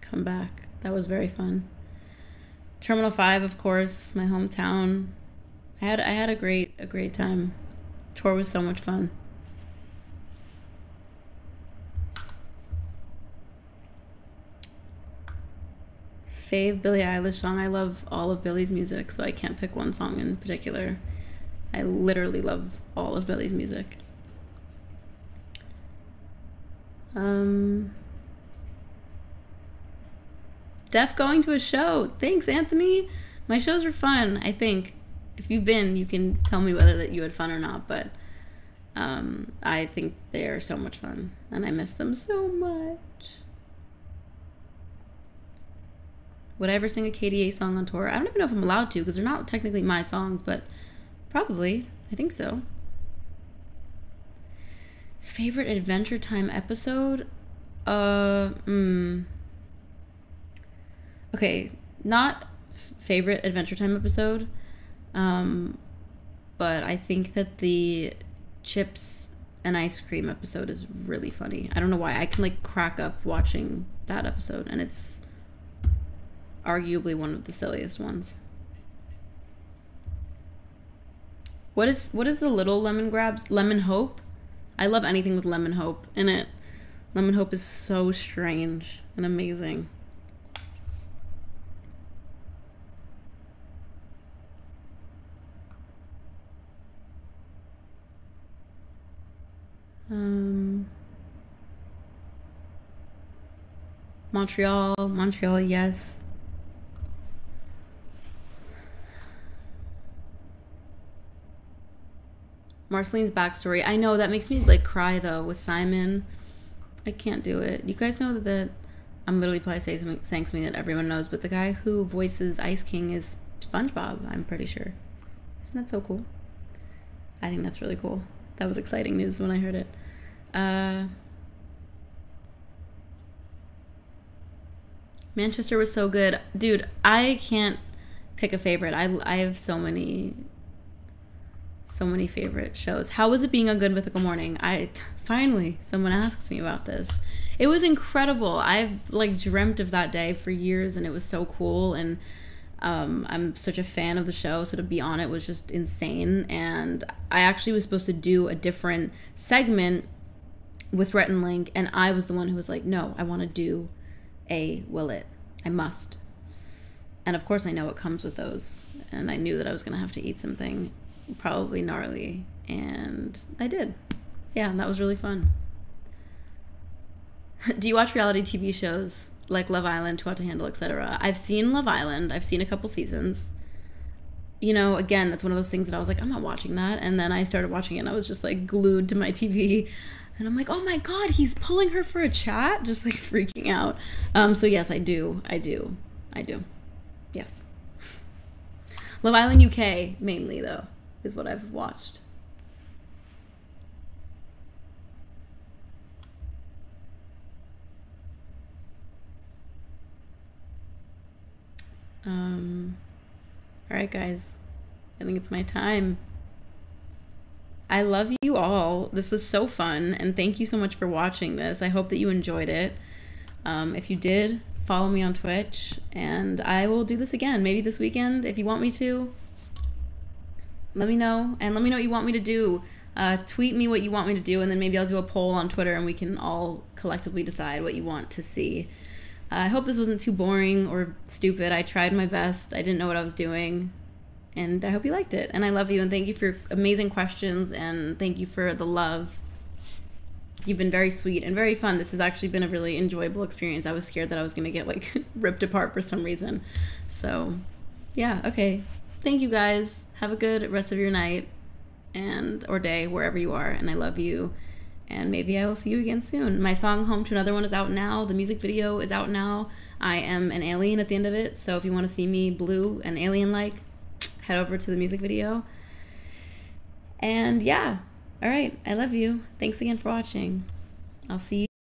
come back. That was very fun. Terminal 5, of course, my hometown. I had I had a great a great time. Tour was so much fun. Fave Billie Eilish song. I love all of Billie's music, so I can't pick one song in particular. I literally love all of Billie's music. Um, Def going to a show. Thanks, Anthony. My shows are fun. I think if you've been, you can tell me whether that you had fun or not. But um, I think they are so much fun, and I miss them so much. Would I ever sing a K/DA song on tour? I don't even know if I'm allowed to because they're not technically my songs, but probably. I think so. Favorite Adventure Time episode? Uh, hmm. Okay, not f- favorite Adventure Time episode, um, but I think that the chips and ice cream episode is really funny. I don't know why. I can like crack up watching that episode, and it's arguably one of the silliest ones. What is what is the little Lemongrabs? Lemon Hope? I love anything with Lemonhope in it. Lemonhope is so strange and amazing. Um, Montreal, Montreal, yes. Marceline's backstory. I know that makes me like cry though with Simon. I can't do it. You guys know that I'm literally probably saying something, saying something that everyone knows, but the guy who voices Ice King is SpongeBob. I'm pretty sure. Isn't that so cool? I think that's really cool. That was exciting news when I heard it. Uh, Manchester was so good, dude. I can't pick a favorite. I I have so many so many favorite shows. How was it being on Good Mythical Morning? I finally someone asks me about this. It was incredible. I've like dreamt of that day for years, and it was so cool. And um, I'm such a fan of the show, so to be on it was just insane. And I actually was supposed to do a different segment with Rhett and Link, and I was the one who was like, "No, I want to do a Will It. I must." And of course, I know it comes with those, and I knew that I was gonna have to eat something probably gnarly, and I did. Yeah, and that was really fun. *laughs* Do you watch reality TV shows like Love Island, Too Hot to Handle, etc.? I've seen Love Island. I've seen a couple seasons. you know, again, that's one of those things that I was like, I'm not watching that. And then I started watching it and I was just like glued to my TV. And I'm like, oh my God, he's pulling her for a chat, just like *laughs* freaking out. Um, so, yes, I do. I do. I do. Yes. *laughs* Love Island UK, mainly, though, is what I've watched. Um, all right, guys. I think it's my time. I love you all. This was so fun, and thank you so much for watching this. I hope that you enjoyed it. Um, if you did, follow me on Twitch, and I will do this again. Maybe this weekend, if you want me to. Let me know, and let me know what you want me to do. Uh, tweet me what you want me to do, and then maybe I'll do a poll on Twitter, and we can all collectively decide what you want to see. I hope this wasn't too boring or stupid. I tried my best. I didn't know what I was doing. And I hope you liked it. And I love you and thank you for your amazing questions and thank you for the love. You've been very sweet and very fun. This has actually been a really enjoyable experience. I was scared that I was going to get like *laughs* ripped apart for some reason. So, yeah, okay. Thank you guys. Have a good rest of your night and or day wherever you are and I love you and maybe I will see you again soon. My song Home to Another One is out now. The music video is out now. I am an alien at the end of it, so if you want to see me blue and alien like, head over to the music video. And yeah, all right, I love you. Thanks again for watching. I'll see you.